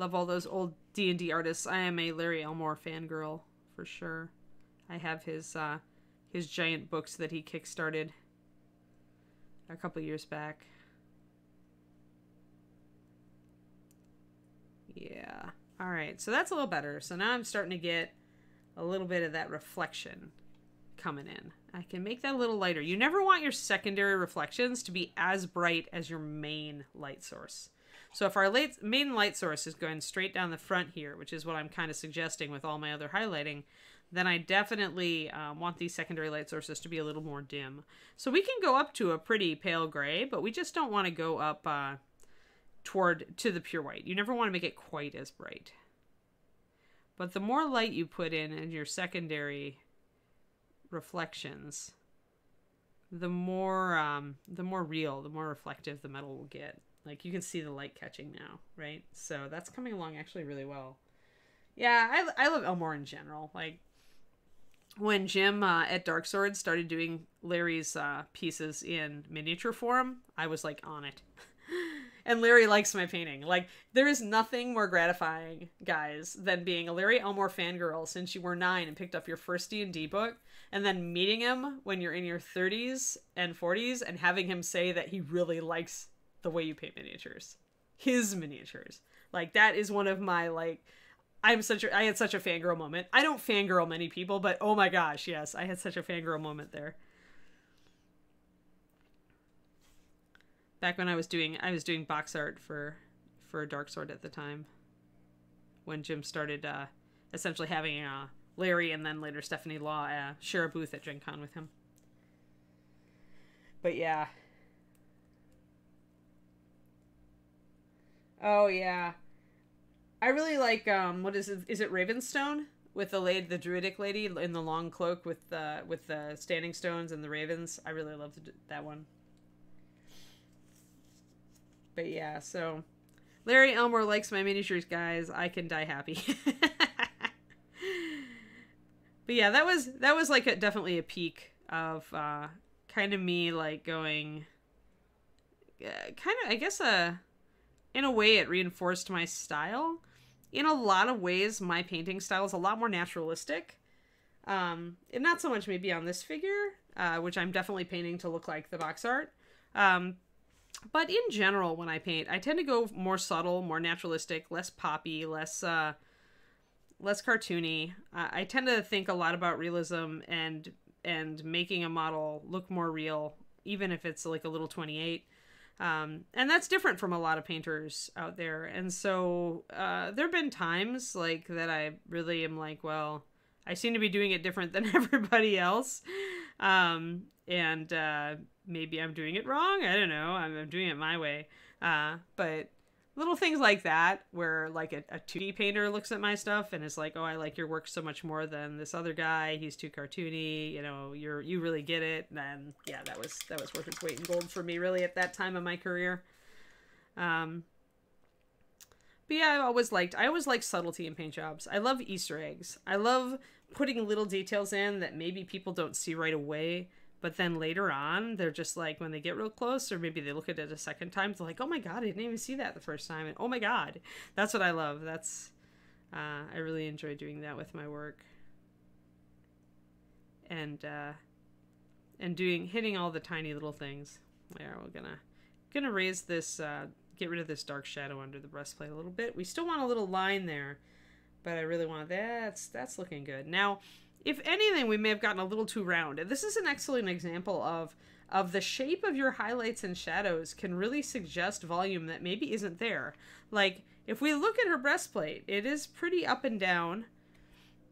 Love all those old D&D artists. I am a Larry Elmore fangirl for sure. I have his uh, his giant books that he kickstarted a couple years back. Yeah. All right. So that's a little better. So now I'm starting to get a little bit of that reflection coming in. I can make that a little lighter. You never want your secondary reflections to be as bright as your main light source. So if our light, main light source is going straight down the front here, which is what I'm kind of suggesting with all my other highlighting, then I definitely um, want these secondary light sources to be a little more dim. So we can go up to a pretty pale gray, but we just don't want to go up uh, toward to the pure white. You never want to make it quite as bright. But the more light you put in in your secondary reflections, the more um, the more real, the more reflective the metal will get. Like you can see the light catching now, right? So that's coming along actually really well. Yeah, I, I love Elmore in general. Like when Jim uh, at Dark Swords started doing Larry's uh, pieces in miniature form, I was like on it. and Larry likes my painting. Like there is nothing more gratifying, guys, than being a Larry Elmore fangirl since you were nine and picked up your first D and D book, and then meeting him when you're in your 30s and 40s and having him say that he really likes the way you paint miniatures, his miniatures. Like that is one of my like. I'm such a I had such a fangirl moment. I don't fangirl many people, but oh my gosh, yes, I had such a fangirl moment there. back when I was doing I was doing box art for for Dark Sword at the time when Jim started uh, essentially having uh, Larry and then later Stephanie Law uh, share a booth at Gen Con with him. But yeah. Oh yeah. I really like um what is it is it Ravenstone? with the lady, the druidic lady in the long cloak with the with the standing stones and the ravens. I really loved that one. But yeah, so Larry Elmore likes my miniatures, guys. I can die happy. but yeah, that was that was like a, definitely a peak of uh, kind of me like going, uh, kind of I guess a, uh, in a way it reinforced my style. In a lot of ways, my painting style is a lot more naturalistic. Um, and not so much maybe on this figure, uh, which I'm definitely painting to look like the box art. Um, but in general, when I paint, I tend to go more subtle, more naturalistic, less poppy, less uh, less cartoony. Uh, I tend to think a lot about realism and and making a model look more real, even if it's like a little 28. Um, and that's different from a lot of painters out there. And so uh, there have been times like that I really am like, well, I seem to be doing it different than everybody else. Um, and uh, maybe I'm doing it wrong. I don't know. I'm, I'm doing it my way. Uh, but little things like that where like a, a 2d painter looks at my stuff and is like oh i like your work so much more than this other guy. He's too cartoony. You know you're you really get it. And then yeah that was that was worth its weight in gold for me really at that time of my career. Um but yeah i always liked i always liked subtlety in paint jobs. I love easter eggs. I love putting little details in that maybe people don't see right away but then later on, they're just like, when they get real close, or maybe they look at it a second time, they're like, oh my God, I didn't even see that the first time. And oh my God, that's what I love. That's, uh, I really enjoy doing that with my work. And, uh, and doing, hitting all the tiny little things. There, we're gonna, gonna raise this, uh, get rid of this dark shadow under the breastplate a little bit. We still want a little line there, but I really want, that's, that's looking good. Now, if anything, we may have gotten a little too round. This is an excellent example of of the shape of your highlights and shadows can really suggest volume that maybe isn't there. Like if we look at her breastplate, it is pretty up and down.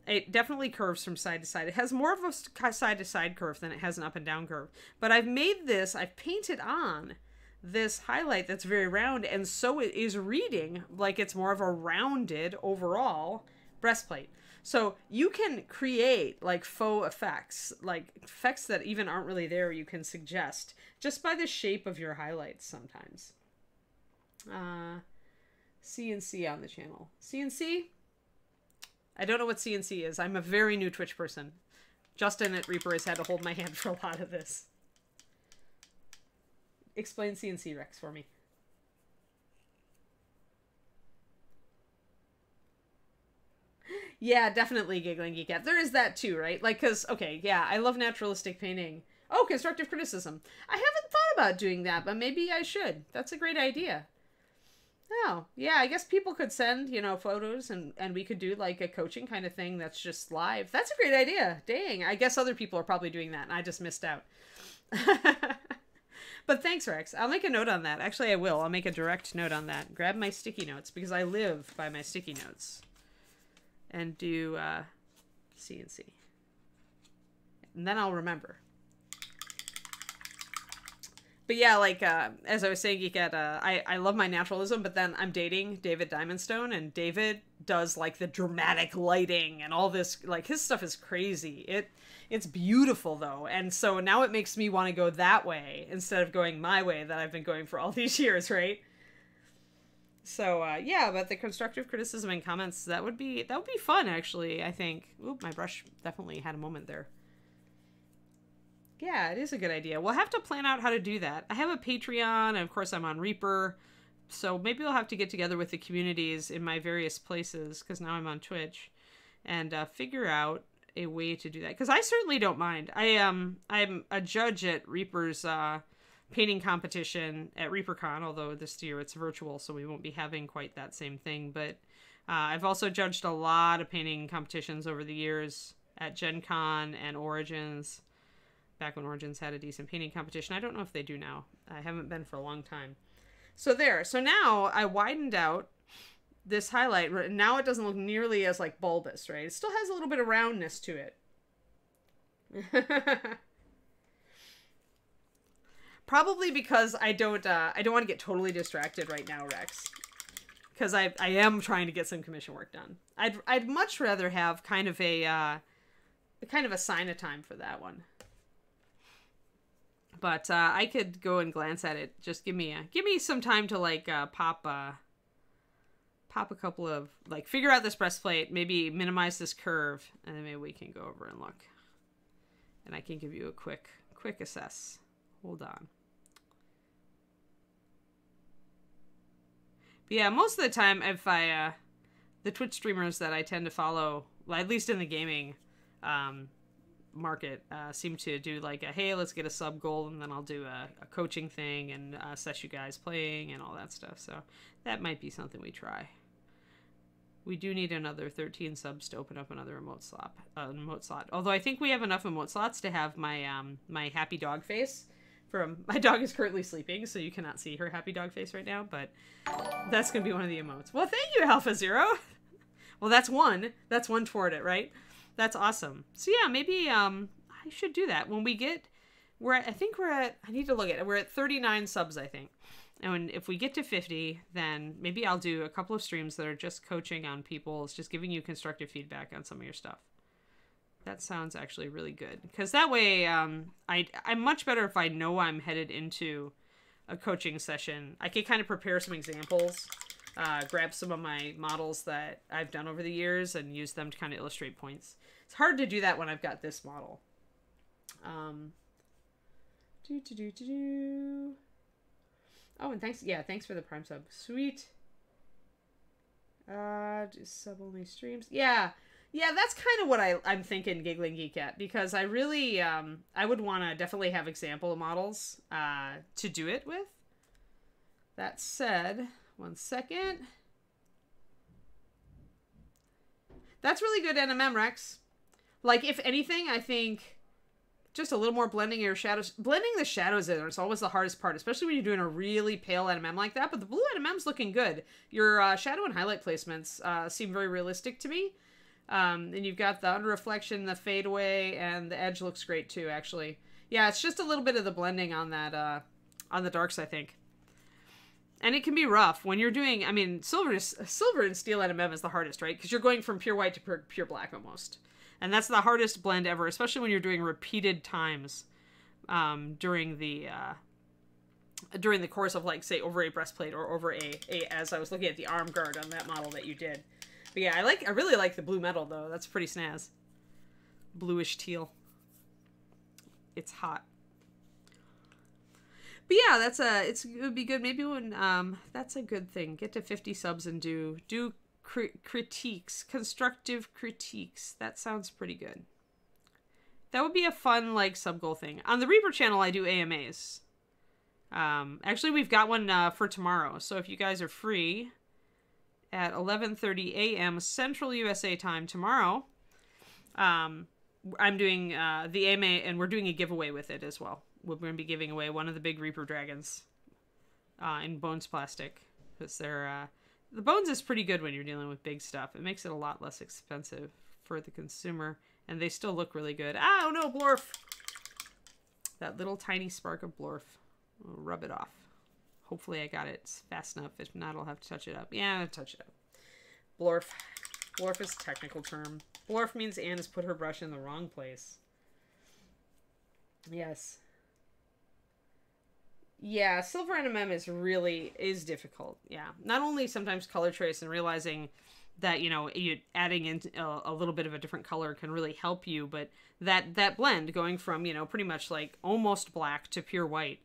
It definitely curves from side to side. It has more of a side to side curve than it has an up and down curve. But I've made this, I've painted on this highlight that's very round, and so it is reading like it's more of a rounded overall breastplate. So you can create like faux effects, like effects that even aren't really there, you can suggest just by the shape of your highlights sometimes. Uh, CNC on the channel. CNC? I don't know what CNC is. I'm a very new Twitch person. Justin at Reaper has had to hold my hand for a lot of this. Explain CNC, Rex, for me. Yeah, definitely Giggling Geekette. There is that too, right? Like, cause okay, yeah, I love naturalistic painting. Oh, constructive criticism. I haven't thought about doing that, but maybe I should. That's a great idea. Oh, yeah, I guess people could send, you know, photos and, and we could do like a coaching kind of thing that's just live. That's a great idea. Dang, I guess other people are probably doing that and I just missed out. but thanks, Rex. I'll make a note on that. Actually, I will. I'll make a direct note on that. Grab my sticky notes because I live by my sticky notes and do uh, CNC. And then I'll remember. But yeah, like uh, as I was saying, you get uh, I I love my naturalism, but then I'm dating David Diamondstone, and David does like the dramatic lighting and all this. Like his stuff is crazy. It it's beautiful though, and so now it makes me want to go that way instead of going my way that I've been going for all these years, right? So uh, yeah, but the constructive criticism and comments that would be that would be fun actually. I think. Oop, my brush definitely had a moment there. Yeah, it is a good idea. We'll have to plan out how to do that. I have a Patreon, and of course I'm on Reaper, so maybe we'll have to get together with the communities in my various places because now I'm on Twitch, and uh, figure out a way to do that. Because I certainly don't mind. I um I'm a judge at Reaper's. Uh, painting competition at ReaperCon, although this year it's virtual, so we won't be having quite that same thing. But uh, I've also judged a lot of painting competitions over the years at Gen Con and Origins. Back when Origins had a decent painting competition. I don't know if they do now. I haven't been for a long time. So there. So now I widened out this highlight. Now it doesn't look nearly as like bulbous, right? It still has a little bit of roundness to it. Probably because I don't uh, I don't want to get totally distracted right now, Rex. because I I am trying to get some commission work done. I'd I'd much rather have kind of a uh, kind of a sign of time for that one. But uh, I could go and glance at it. Just give me a give me some time to like uh, pop uh, pop a couple of like figure out this breastplate, maybe minimize this curve, and then maybe we can go over and look. And I can give you a quick quick assess. Hold on. Yeah, most of the time, if I, uh, the Twitch streamers that I tend to follow, at least in the gaming um, market, uh, seem to do like a hey, let's get a sub goal, and then I'll do a, a coaching thing and uh, assess you guys playing and all that stuff. So that might be something we try. We do need another 13 subs to open up another emote slot. Uh, emote slot. Although I think we have enough emote slots to have my um my happy dog face from my dog is currently sleeping, so you cannot see her happy dog face right now, but that's gonna be one of the emotes. Well, thank you, Alpha Zero. well, that's one. That's one toward it, right? That's awesome. So yeah, maybe um I should do that when we get. We're at, I think we're at. I need to look at. it. We're at 39 subs, I think. And if we get to 50, then maybe I'll do a couple of streams that are just coaching on people, it's just giving you constructive feedback on some of your stuff. That sounds actually really good because that way, um, I I'm much better if I know I'm headed into a coaching session. I can kind of prepare some examples, uh, grab some of my models that I've done over the years, and use them to kind of illustrate points. It's hard to do that when I've got this model. Um, do do do do. Oh, and thanks. Yeah, thanks for the prime sub. Sweet. Uh, sub only streams. Yeah, yeah. That's kind of what I I'm thinking. Giggling Geekette because I really um I would want to definitely have example models uh to do it with. That said, one second. That's really good NMM Rex. Like if anything, I think just a little more blending your shadows. Blending the shadows in is always the hardest part, especially when you're doing a really pale NMM like that. But the blue NMM's looking good. Your uh, shadow and highlight placements uh, seem very realistic to me. Um, and you've got the under reflection, the fade away, and the edge looks great too. Actually, yeah, it's just a little bit of the blending on that uh, on the darks, I think. And it can be rough when you're doing. I mean, silver silver and steel NMM is the hardest, right? Because you're going from pure white to pure, pure black almost and that's the hardest blend ever, especially when you're doing repeated times um, during the uh, during the course of like say over a breastplate or over a, a as I was looking at the arm guard on that model that you did. But yeah, I like I really like the blue metal though. That's pretty snaz. Bluish teal. It's hot. But yeah, that's a it's it would be good maybe when um that's a good thing. Get to 50 subs and do do critiques, constructive critiques. That sounds pretty good. That would be a fun like sub goal thing. On the Reaper channel, I do AMAs. Um, actually, we've got one uh, for tomorrow. So if you guys are free at 11:30 a.m. Central USA time tomorrow, um, I'm doing uh, the AMA, and we're doing a giveaway with it as well. We're going to be giving away one of the big Reaper dragons uh, in Bones Plastic because they're uh, the bones is pretty good when you're dealing with big stuff. It makes it a lot less expensive for the consumer, and they still look really good. Oh no, Blorf! That little tiny spark of Blorf. Rub it off. Hopefully I got it fast enough. If not, I'll have to touch it up. Yeah, I'll touch it up. Blorf. Blorf is technical term. Blorf means Anne has put her brush in the wrong place. Yes. Yeah, silver NMM is really is difficult. Yeah, not only sometimes color trace and realizing that you know you adding in a, a, little bit of a different color can really help you, but that that blend going from you know pretty much like almost black to pure white,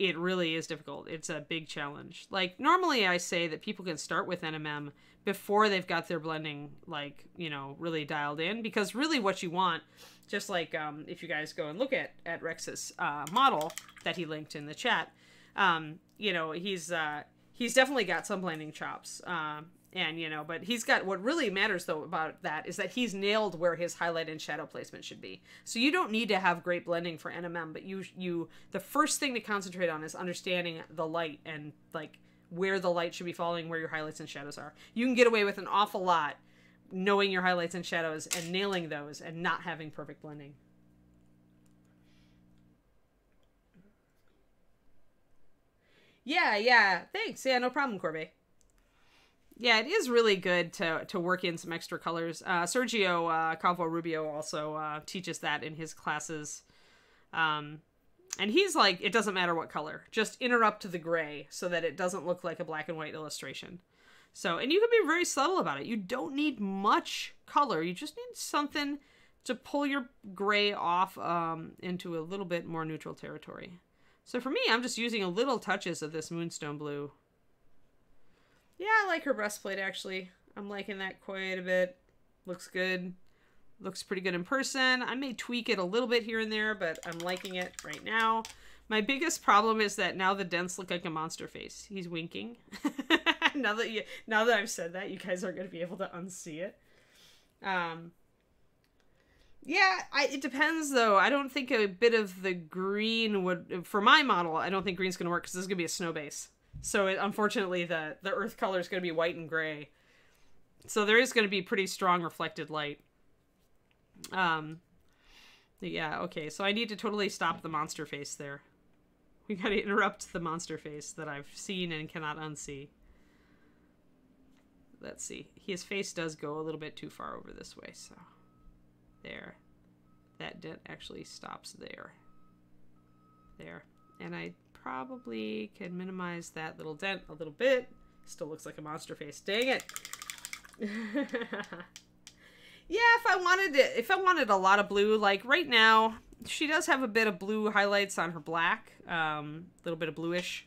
it really is difficult. It's a big challenge. Like normally I say that people can start with NMM before they've got their blending like you know really dialed in because really what you want just like um, if you guys go and look at at Rex's uh, model that he linked in the chat, um, you know he's uh, he's definitely got some blending chops. Uh, and you know, but he's got what really matters though about that is that he's nailed where his highlight and shadow placement should be. So you don't need to have great blending for NMM, but you you the first thing to concentrate on is understanding the light and like where the light should be falling, where your highlights and shadows are. You can get away with an awful lot knowing your highlights and shadows and nailing those and not having perfect blending. Yeah, yeah. Thanks. Yeah, no problem, Corby. Yeah, it is really good to to work in some extra colors. Uh, Sergio uh, Calvo Rubio also uh, teaches that in his classes. Um, and he's like, it doesn't matter what color, just interrupt the gray so that it doesn't look like a black and white illustration. So, and you can be very subtle about it. You don't need much color. You just need something to pull your gray off um, into a little bit more neutral territory. So for me, I'm just using a little touches of this Moonstone Blue. Yeah, I like her breastplate actually. I'm liking that quite a bit. Looks good. Looks pretty good in person. I may tweak it a little bit here and there, but I'm liking it right now. My biggest problem is that now the dents look like a monster face. He's winking. now that you now that I've said that, you guys are going to be able to unsee it. Um yeah, I, it depends though. I don't think a bit of the green would for my model. I don't think green's going to work because this is going to be a snow base. So it, unfortunately, the the earth color is going to be white and gray. So there is going to be pretty strong reflected light. Um, yeah, okay. So I need to totally stop the monster face there. We got to interrupt the monster face that I've seen and cannot unsee. Let's see. His face does go a little bit too far over this way, so there. That dent actually stops there. There. And I probably can minimize that little dent a little bit. Still looks like a monster face. Dang it. yeah, if I wanted it, if I wanted a lot of blue, like right now, she does have a bit of blue highlights on her black. A um, little bit of bluish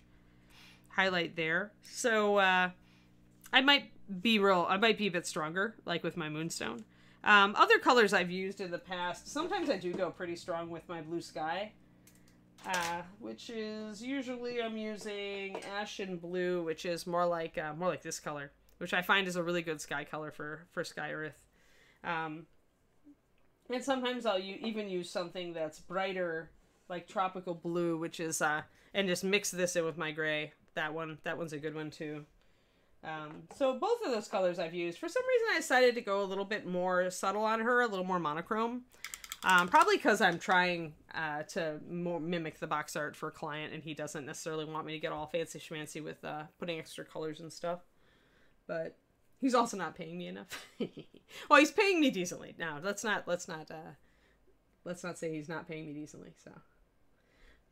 highlight there. So, uh, I might be real, I might be a bit stronger, like with my Moonstone. Um, other colors I've used in the past, sometimes I do go pretty strong with my blue sky. Uh, which is usually I'm using ashen blue, which is more like uh, more like this color, which I find is a really good sky color for for sky earth. Um, and sometimes I'll even use something that's brighter, like tropical blue, which is uh, and just mix this in with my gray. That one, that one's a good one too. Um, so both of those colors I've used. For some reason, I decided to go a little bit more subtle on her, a little more monochrome. Um, probably because I'm trying uh, to more mimic the box art for a client, and he doesn't necessarily want me to get all fancy schmancy with uh, putting extra colors and stuff. But he's also not paying me enough. well, he's paying me decently. Now let's not let's not uh, let's not say he's not paying me decently. So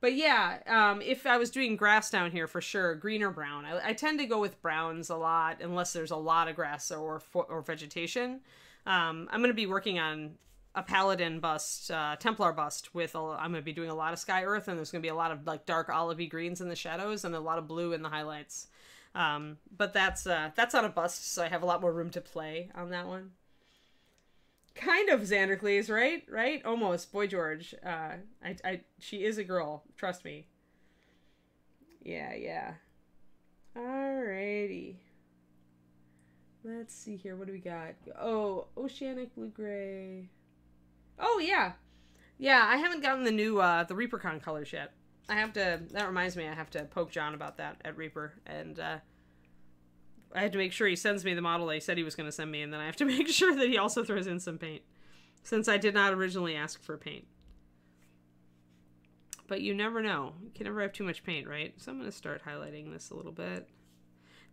but yeah, um, if I was doing grass down here for sure, green or brown. I, I, tend to go with browns a lot unless there's a lot of grass or or vegetation. Um, I'm going to be working on a paladin bust, uh, Templar bust with. A, I'm going to be doing a lot of sky earth, and there's going to be a lot of like dark olivey greens in the shadows and a lot of blue in the highlights. Um, but that's uh, that's on a bust, so I have a lot more room to play on that one kind of Xandercles, right? Right? Almost. Boy George. Uh, I, I, she is a girl. Trust me. Yeah, yeah. Alrighty. Let's see here. What do we got? Oh, Oceanic Blue Gray. Oh, yeah. Yeah, I haven't gotten the new, uh, the ReaperCon colors yet. I have to, that reminds me, I have to poke John about that at Reaper. And, uh, I had to make sure he sends me the model he said he was going to send me, and then I have to make sure that he also throws in some paint, since I did not originally ask for paint. But you never know. You can never have too much paint, right? So I'm going to start highlighting this a little bit.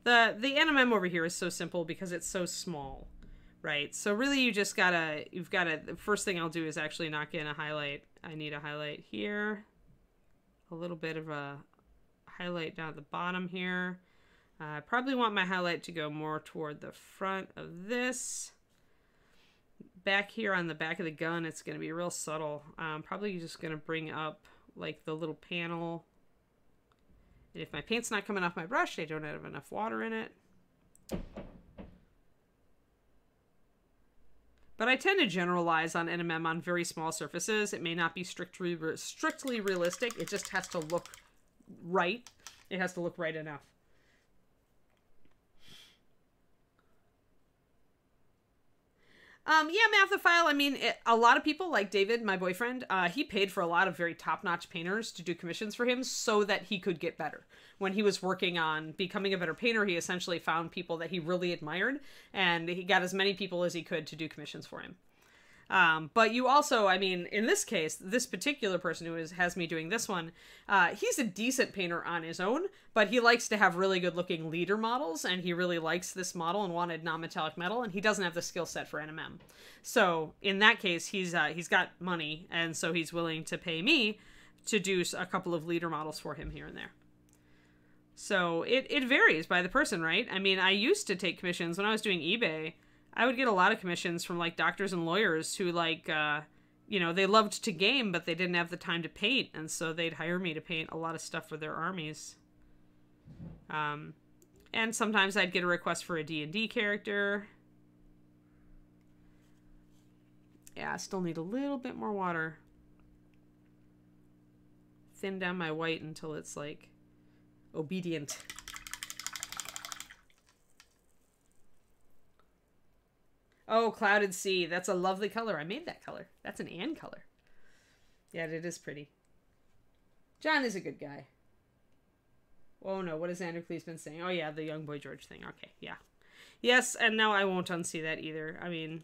The the NMM over here is so simple because it's so small, right? So really you just gotta, you've gotta, the first thing I'll do is actually knock in a highlight. I need a highlight here, a little bit of a highlight down at the bottom here uh, I probably want my highlight to go more toward the front of this. Back here on the back of the gun, it's going to be real subtle. I'm probably just going to bring up like the little panel. And if my paint's not coming off my brush, I don't have enough water in it. But I tend to generalize on NMM on very small surfaces. It may not be strictly strictly realistic. It just has to look right. It has to look right enough. Um, yeah, Mathophile. I mean, it, a lot of people, like David, my boyfriend, uh, he paid for a lot of very top notch painters to do commissions for him so that he could get better. When he was working on becoming a better painter, he essentially found people that he really admired and he got as many people as he could to do commissions for him. Um, but you also, I mean, in this case, this particular person who is, has me doing this one, uh, he's a decent painter on his own, but he likes to have really good looking leader models, and he really likes this model and wanted non-metallic metal, and he doesn't have the skill set for NMM. So in that case, he's uh, he's got money, and so he's willing to pay me to do a couple of leader models for him here and there. So it, it varies by the person, right? I mean, I used to take commissions when I was doing eBay. I would get a lot of commissions from like doctors and lawyers who like uh, you know, they loved to game but they didn't have the time to paint and so they'd hire me to paint a lot of stuff for their armies. Um and sometimes I'd get a request for a D&D character. Yeah, I still need a little bit more water. Thin down my white until it's like obedient. Oh, Clouded Sea. That's a lovely color. I made that color. That's an Anne color. Yeah, it is pretty. John is a good guy. Oh no, what has Andrew been saying? Oh yeah, the young boy George thing. Okay, yeah. Yes, and now I won't unsee that either. I mean,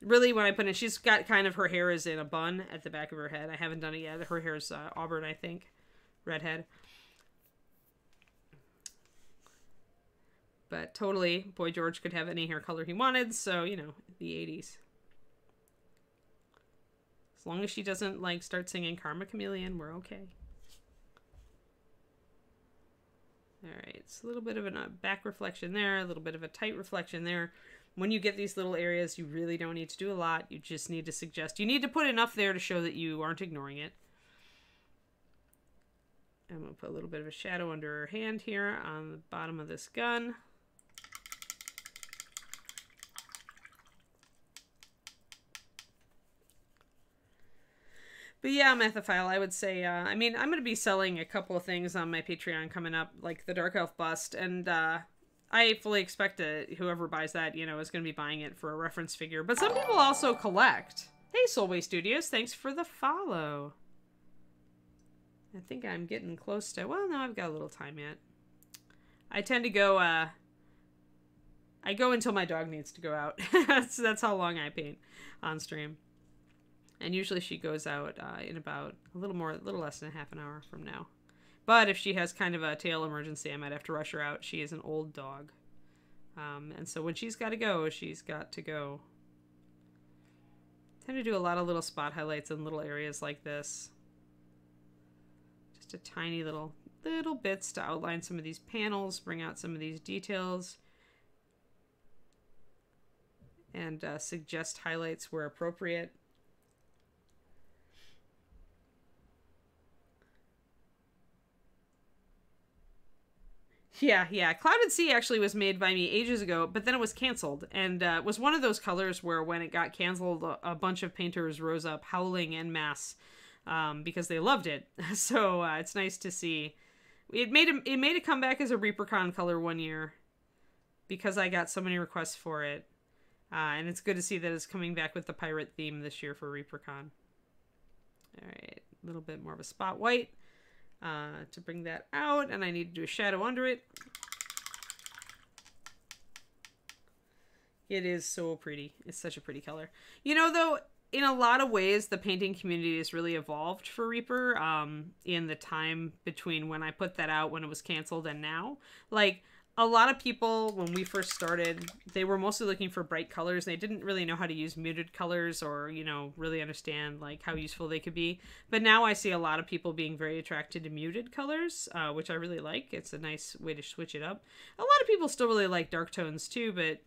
really, when I put in, she's got kind of her hair is in a bun at the back of her head. I haven't done it yet. Her hair is uh, auburn, I think, redhead. But totally, Boy George could have any hair color he wanted, so, you know, the 80s. As long as she doesn't, like, start singing Karma Chameleon, we're okay. Alright, it's a little bit of a uh, back reflection there, a little bit of a tight reflection there. When you get these little areas, you really don't need to do a lot. You just need to suggest. You need to put enough there to show that you aren't ignoring it. I'm going to put a little bit of a shadow under her hand here on the bottom of this gun. But yeah, Methophile, I would say, uh, I mean, I'm going to be selling a couple of things on my Patreon coming up, like the Dark Elf bust, and uh, I fully expect that whoever buys that, you know, is going to be buying it for a reference figure. But some people also collect. Hey, Soulway Studios, thanks for the follow. I think I'm getting close to, well, no, I've got a little time yet. I tend to go, uh, I go until my dog needs to go out. that's, that's how long I paint on stream and usually she goes out uh, in about a little more, a little less than a half an hour from now. But if she has kind of a tail emergency, I might have to rush her out. She is an old dog, um, and so when she's got to go, she's got to go. I tend to do a lot of little spot highlights in little areas like this. Just a tiny little little bits to outline some of these panels, bring out some of these details, and uh, suggest highlights where appropriate. Yeah, yeah. Clouded Sea actually was made by me ages ago, but then it was canceled, and uh, was one of those colors where when it got canceled, a, bunch of painters rose up howling en masse um, because they loved it. So uh, it's nice to see. It made a, it made a comeback as a ReaperCon color one year because I got so many requests for it, uh, and it's good to see that it's coming back with the pirate theme this year for ReaperCon. All right, a little bit more of a spot white uh, to bring that out, and I need to do a shadow under it. It is so pretty. It's such a pretty color. You know, though, in a lot of ways, the painting community has really evolved for Reaper um, in the time between when I put that out, when it was canceled, and now. Like, a lot of people when we first started they were mostly looking for bright colors. And they didn't really know how to use muted colors or you know really understand like how useful they could be. But now i see a lot of people being very attracted to muted colors uh, which i really like. It's a nice way to switch it up. A lot of people still really like dark tones too but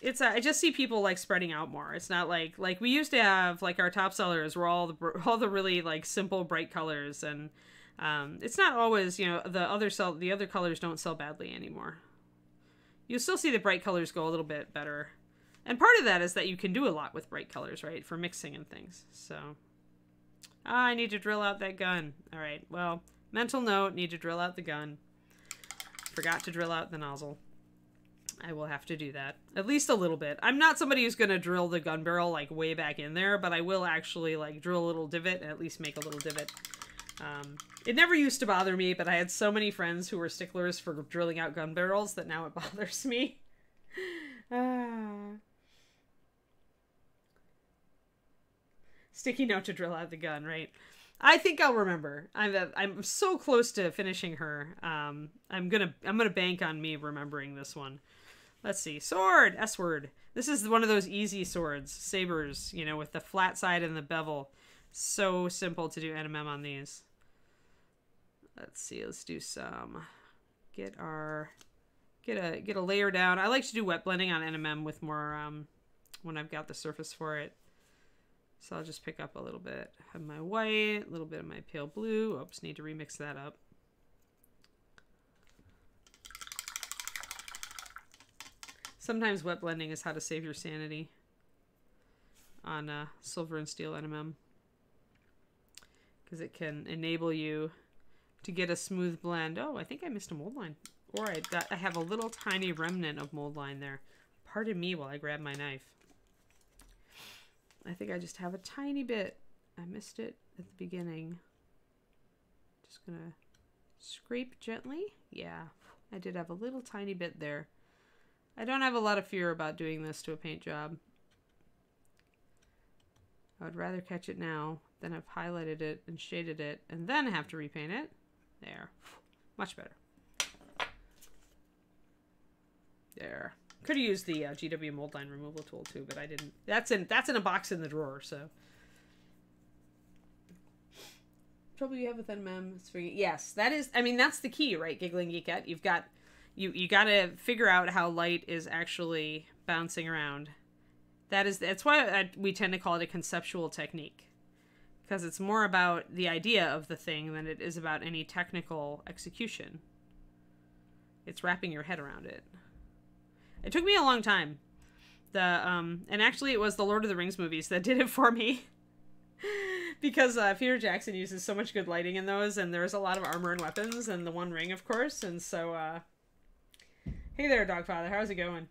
it's I just see people like spreading out more. It's not like like we used to have like our top sellers were all the all the really like simple bright colors and um, it's not always, you know, the other sell the other colors don't sell badly anymore. You still see the bright colors go a little bit better. And part of that is that you can do a lot with bright colors, right? For mixing and things. So ah, I need to drill out that gun. All right. Well, mental note, need to drill out the gun. Forgot to drill out the nozzle. I will have to do that. At least a little bit. I'm not somebody who's going to drill the gun barrel like way back in there, but I will actually like drill a little divot and at least make a little divot um, it never used to bother me, but I had so many friends who were sticklers for drilling out gun barrels that now it bothers me. ah. Sticky note to drill out the gun, right? I think I'll remember. I'm I'm so close to finishing her. Um, I'm gonna I'm gonna bank on me remembering this one. Let's see. Sword S word. This is one of those easy swords, sabers. You know, with the flat side and the bevel. So simple to do NMM on these. Let's see. Let's do some. Get our get a get a layer down. I like to do wet blending on NMM with more um, when I've got the surface for it. So I'll just pick up a little bit of my white, a little bit of my pale blue. Oops, need to remix that up. Sometimes wet blending is how to save your sanity on uh, silver and steel NMM because it can enable you to get a smooth blend. Oh, I think I missed a mold line. Or I, I have a little tiny remnant of mold line there. Pardon me while I grab my knife. I think I just have a tiny bit. I missed it at the beginning. Just gonna scrape gently. Yeah, I did have a little tiny bit there. I don't have a lot of fear about doing this to a paint job. I would rather catch it now than have highlighted it and shaded it and then I have to repaint it. There. Much better. There. Could have used the uh, GW mold line removal tool too, but I didn't. That's in that's in a box in the drawer, so. Trouble you have with NMM? Yes, that is. I mean, that's the key, right? Giggling Geekette. You've got, you you got to figure out how light is actually bouncing around. That is. That's why I, we tend to call it a conceptual technique, because it's more about the idea of the thing than it is about any technical execution. It's wrapping your head around it. It took me a long time. The um and actually it was the Lord of the Rings movies that did it for me. because uh, Peter Jackson uses so much good lighting in those, and there's a lot of armor and weapons, and the One Ring, of course, and so. uh Hey there, Dogfather. How's it going?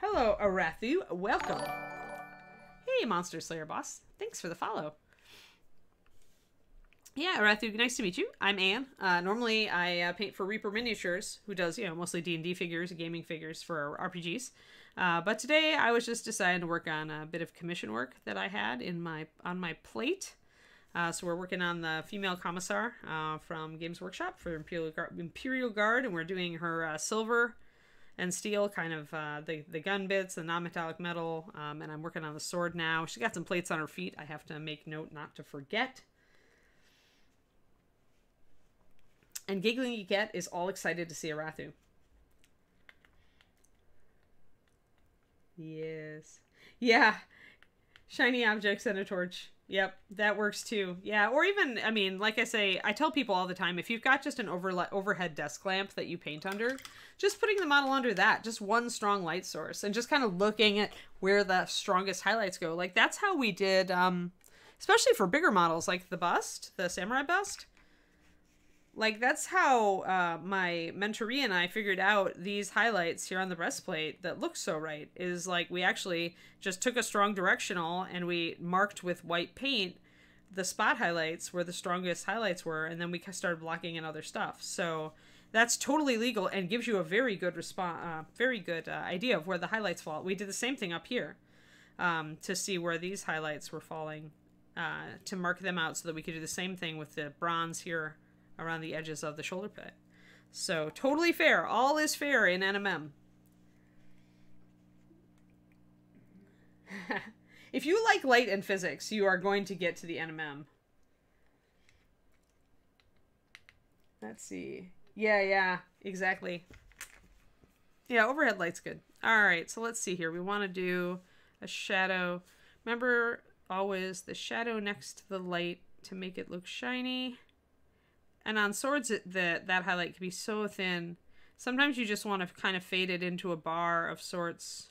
Hello, Arathu. Welcome. Hey, Monster Slayer boss. Thanks for the follow. Yeah, Arathu, nice to meet you. I'm Anne. Uh, normally, I uh, paint for Reaper Miniatures, who does, you know, mostly D&D figures and gaming figures for RPGs. Uh, but today, I was just deciding to work on a bit of commission work that I had in my on my plate. Uh, so we're working on the female commissar uh, from Games Workshop for Imperial Guard, Imperial Guard and we're doing her uh, silver and steel, kind of the the gun bits, the non-metallic metal, um, and I'm working on the sword now. She's got some plates on her feet. I have to make note not to forget. And Giggling Geekette is all excited to see Arathu. Yes. Yeah. Shiny objects and a torch. Yep, that works too. Yeah, or even, I mean, like I say, I tell people all the time, if you've got just an over overhead desk lamp that you paint under, just putting the model under that, just one strong light source, and just kind of looking at where the strongest highlights go. Like, that's how we did, um, especially for bigger models, like the bust, the samurai bust like that's how uh, my mentoree and I figured out these highlights here on the breastplate that look so right. Is like we actually just took a strong directional and we marked with white paint the spot highlights where the strongest highlights were, and then we started blocking in other stuff. So that's totally legal and gives you a very good response, uh, very good uh, idea of where the highlights fall. We did the same thing up here um, to see where these highlights were falling uh, to mark them out, so that we could do the same thing with the bronze here around the edges of the shoulder pit. So totally fair. All is fair in NMM. if you like light and physics, you are going to get to the NMM. Let's see. Yeah, yeah, exactly. Yeah, overhead light's good. All right, so let's see here. We want to do a shadow. Remember always the shadow next to the light to make it look shiny. And on swords, the, that highlight can be so thin. Sometimes you just want to kind of fade it into a bar of sorts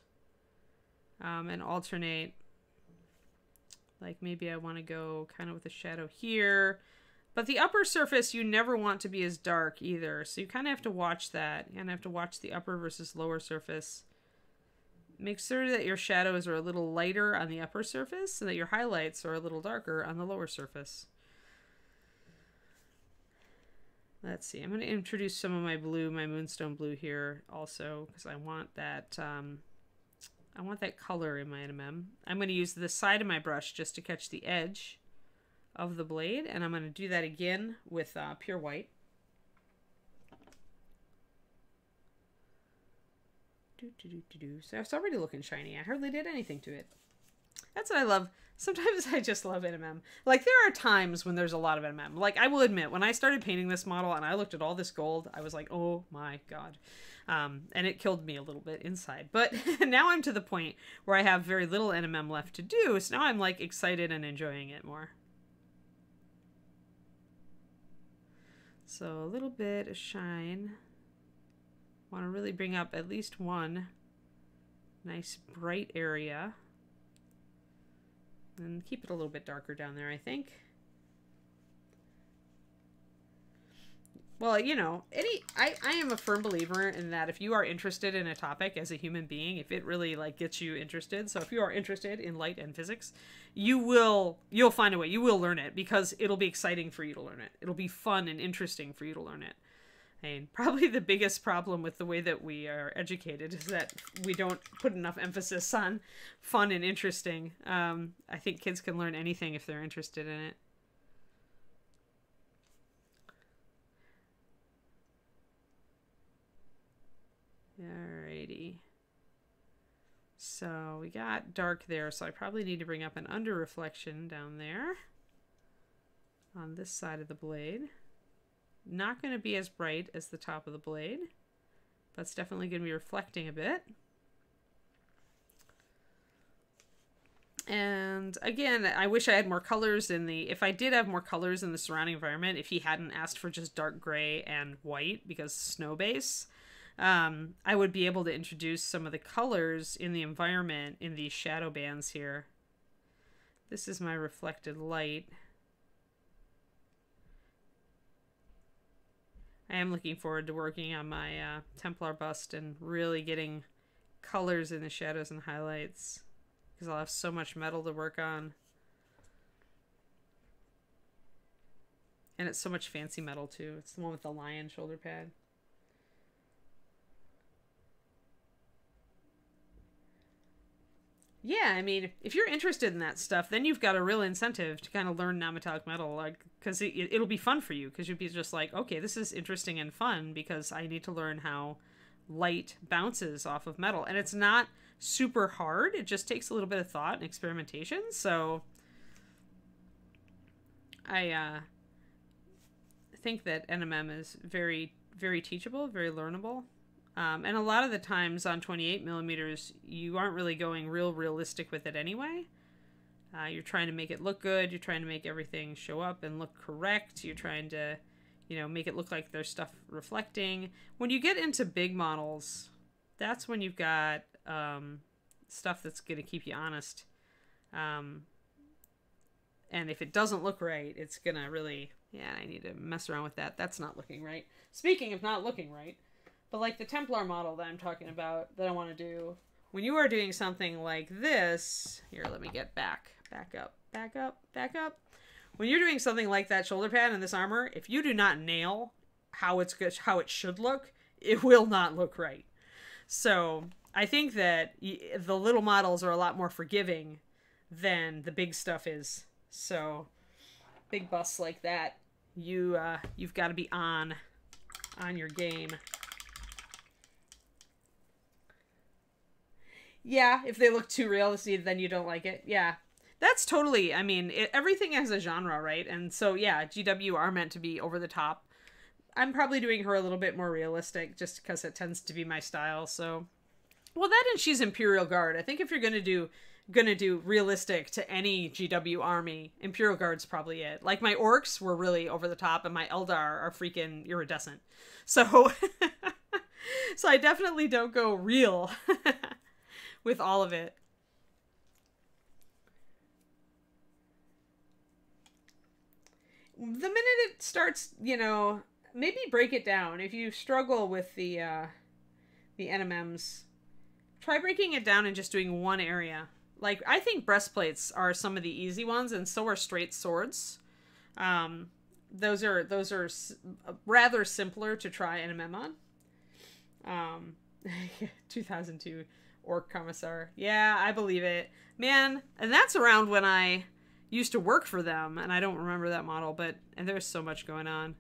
um, and alternate. Like maybe I want to go kind of with a shadow here. But the upper surface, you never want to be as dark either. So you kind of have to watch that. Of have to watch the upper versus lower surface. Make sure that your shadows are a little lighter on the upper surface so that your highlights are a little darker on the lower surface. Let's see. I'm going to introduce some of my blue, my moonstone blue here also, because I want that. Um, I want that color in my NMM. I'm going to use the side of my brush just to catch the edge of the blade, and I'm going to do that again with uh, pure white. Do, do, do, do, do. So it's already looking shiny. I hardly did anything to it. That's what I love. Sometimes I just love NMM. Like there are times when there's a lot of NMM. Like I will admit, when I started painting this model and I looked at all this gold, I was like, oh my god. Um, and it killed me a little bit inside. But now I'm to the point where I have very little NMM left to do, so now I'm like excited and enjoying it more. So a little bit of shine. Want to really bring up at least one nice bright area. And keep it a little bit darker down there, I think. Well, you know, any I, I am a firm believer in that if you are interested in a topic as a human being, if it really like gets you interested, so if you are interested in light and physics, you will you'll find a way. You will learn it because it'll be exciting for you to learn it. It'll be fun and interesting for you to learn it. Mean, probably the biggest problem with the way that we are educated is that we don't put enough emphasis on fun and interesting. Um, I think kids can learn anything if they're interested in it. Alrighty. So we got dark there, so I probably need to bring up an under reflection down there on this side of the blade. Not going to be as bright as the top of the blade, but it's definitely going to be reflecting a bit. And again, I wish I had more colors in the, if I did have more colors in the surrounding environment, if he hadn't asked for just dark gray and white because snow base, um, I would be able to introduce some of the colors in the environment in these shadow bands here. This is my reflected light. I am looking forward to working on my uh, Templar bust and really getting colors in the shadows and highlights because I'll have so much metal to work on. And it's so much fancy metal too. It's the one with the lion shoulder pad. Yeah, I mean, if you're interested in that stuff, then you've got a real incentive to kind of learn non-metallic metal, like because it, it'll be fun for you. Because you'll be just like, okay, this is interesting and fun because I need to learn how light bounces off of metal, and it's not super hard. It just takes a little bit of thought and experimentation. So, I uh, think that NMM is very, very teachable, very learnable. Um, and a lot of the times on 28 millimeters, you aren't really going real realistic with it anyway. Uh, you're trying to make it look good. You're trying to make everything show up and look correct. You're trying to, you know, make it look like there's stuff reflecting. When you get into big models, that's when you've got um, stuff that's going to keep you honest. Um, and if it doesn't look right, it's going to really, yeah, I need to mess around with that. That's not looking right. Speaking of not looking right, but like the Templar model that I'm talking about that I want to do, when you are doing something like this, here, let me get back, back up, back up, back up. When you're doing something like that shoulder pad and this armor, if you do not nail how it's good, how it should look, it will not look right. So I think that the little models are a lot more forgiving than the big stuff is. So big busts like that, you uh, you've got to be on on your game. Yeah, if they look too realistic, then you don't like it. Yeah. That's totally, I mean, it, everything has a genre, right? And so, yeah, GW are meant to be over the top. I'm probably doing her a little bit more realistic just because it tends to be my style. So, well, that and she's Imperial Guard. I think if you're going to do gonna do realistic to any GW army, Imperial Guard's probably it. Like my orcs were really over the top, and my Eldar are freaking iridescent. So, so I definitely don't go real. with all of it. The minute it starts, you know, maybe break it down. If you struggle with the uh, the NMMs, try breaking it down and just doing one area. Like I think breastplates are some of the easy ones, and so are straight swords. Um, those are those are rather simpler to try NMM on. Um, 2002 Orc Commissar. Yeah, I believe it. Man, and that's around when I used to work for them, and I don't remember that model, but and there's so much going on.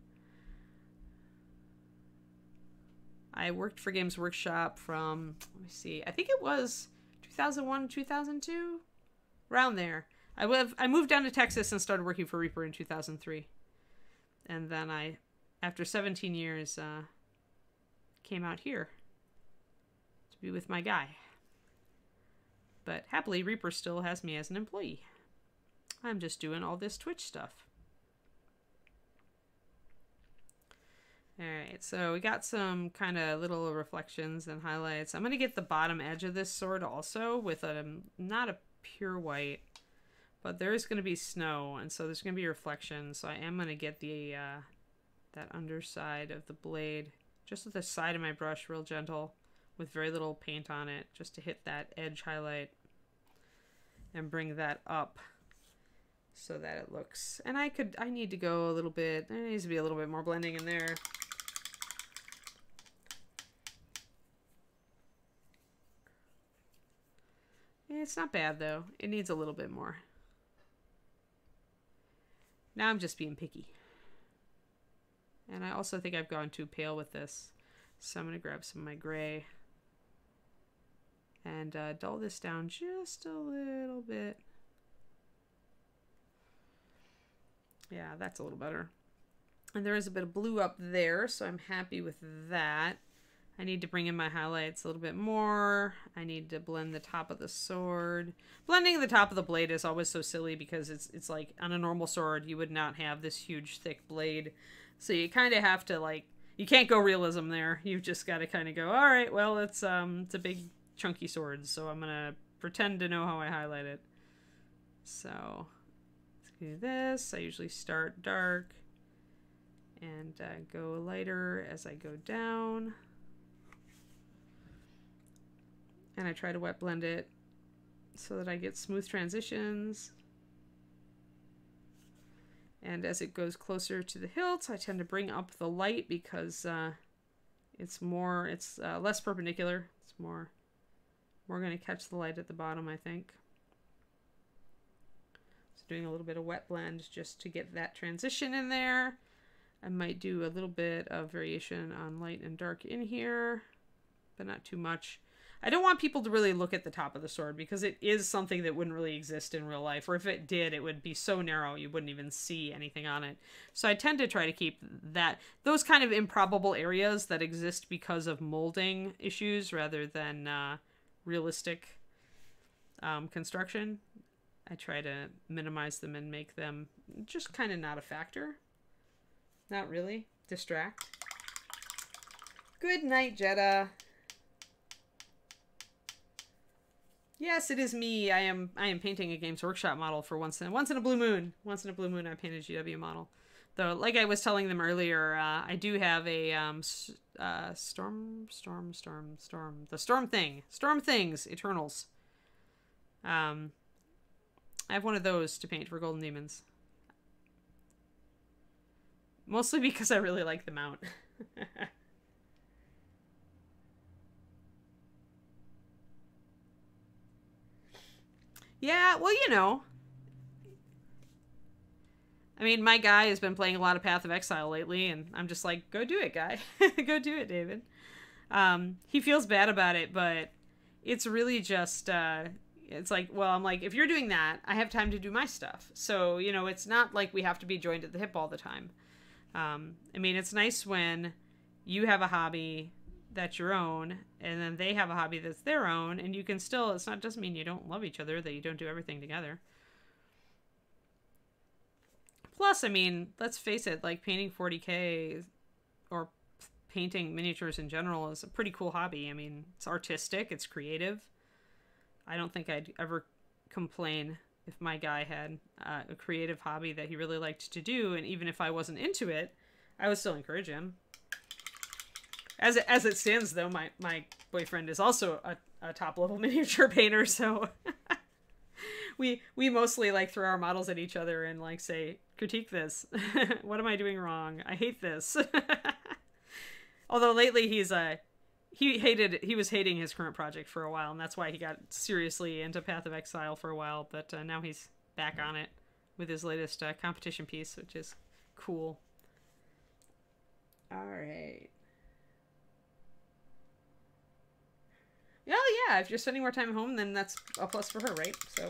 I worked for Games Workshop from let me see, I think it was 2001, 2002, around there. I live, I moved down to Texas and started working for Reaper in 2003, and then I, after 17 years, uh, came out here to be with my guy. But happily, Reaper still has me as an employee. I'm just doing all this Twitch stuff. Alright, so we got some kind of little reflections and highlights. I'm going to get the bottom edge of this sword also with a, not a pure white, but there is going to be snow, and so there's going to be reflection, so I am going to get the, uh, that underside of the blade just with the side of my brush real gentle with very little paint on it just to hit that edge highlight and bring that up so that it looks and I could I need to go a little bit there needs to be a little bit more blending in there. Eh, it's not bad though. It needs a little bit more. Now I'm just being picky. And I also think I've gone too pale with this so I'm gonna grab some of my gray and uh, dull this down just a little bit. Yeah, that's a little better. And there is a bit of blue up there, so I'm happy with that. I need to bring in my highlights a little bit more. I need to blend the top of the sword. Blending the top of the blade is always so silly because it's it's like on a normal sword you would not have this huge thick blade. So you kind of have to like you can't go realism there. You've just got to kind of go, all right, well, it's um it's a big chunky swords, so I'm gonna pretend to know how I highlight it. So let's do this. I usually start dark and uh, go lighter as I go down. And I try to wet blend it so that I get smooth transitions. And as it goes closer to the hilt, I tend to bring up the light because uh, it's more, it's uh, less perpendicular. It's more we're going to catch the light at the bottom, I think. So doing a little bit of wet blend just to get that transition in there. I might do a little bit of variation on light and dark in here, but not too much. I don't want people to really look at the top of the sword because it is something that wouldn't really exist in real life. Or if it did, it would be so narrow you wouldn't even see anything on it. So I tend to try to keep that those kind of improbable areas that exist because of molding issues rather than uh, realistic um, construction. I try to minimize them and make them just kind of not a factor. Not really. Distract. Good night, Jetta. Yes, it is me. I am I am painting a Games Workshop model for once in once in a blue moon. Once in a blue moon, I painted a GW model. Though, like I was telling them earlier, uh, I do have a um, uh, storm, storm, storm, storm, the storm thing, storm things, Eternals. Um, I have one of those to paint for Golden Demons. Mostly because I really like the mount. yeah, well, you know, I mean, my guy has been playing a lot of Path of Exile lately, and I'm just like, go do it, guy. go do it, David. Um, he feels bad about it, but it's really just, uh, it's like, well, I'm like, if you're doing that, I have time to do my stuff. So, you know, it's not like we have to be joined at the hip all the time. Um, I mean, it's nice when you have a hobby that's your own, and then they have a hobby that's their own, and you can still, it's not, doesn't mean you don't love each other, that you don't do everything together. Plus, I mean, let's face it, like painting 40k or painting miniatures in general is a pretty cool hobby. I mean, it's artistic, it's creative. I don't think I'd ever complain if my guy had uh, a creative hobby that he really liked to do, and even if I wasn't into it, I would still encourage him. As it, as it stands, though, my, my boyfriend is also a, a top level miniature painter, so we we mostly like throw our models at each other and like say critique this. what am I doing wrong? I hate this. Although lately he's uh he hated he was hating his current project for a while, and that's why he got seriously into Path of Exile for a while. But uh, now he's back on it with his latest uh, competition piece, which is cool. All right. Oh yeah, if you're spending more time at home, then that's a plus for her, right? So.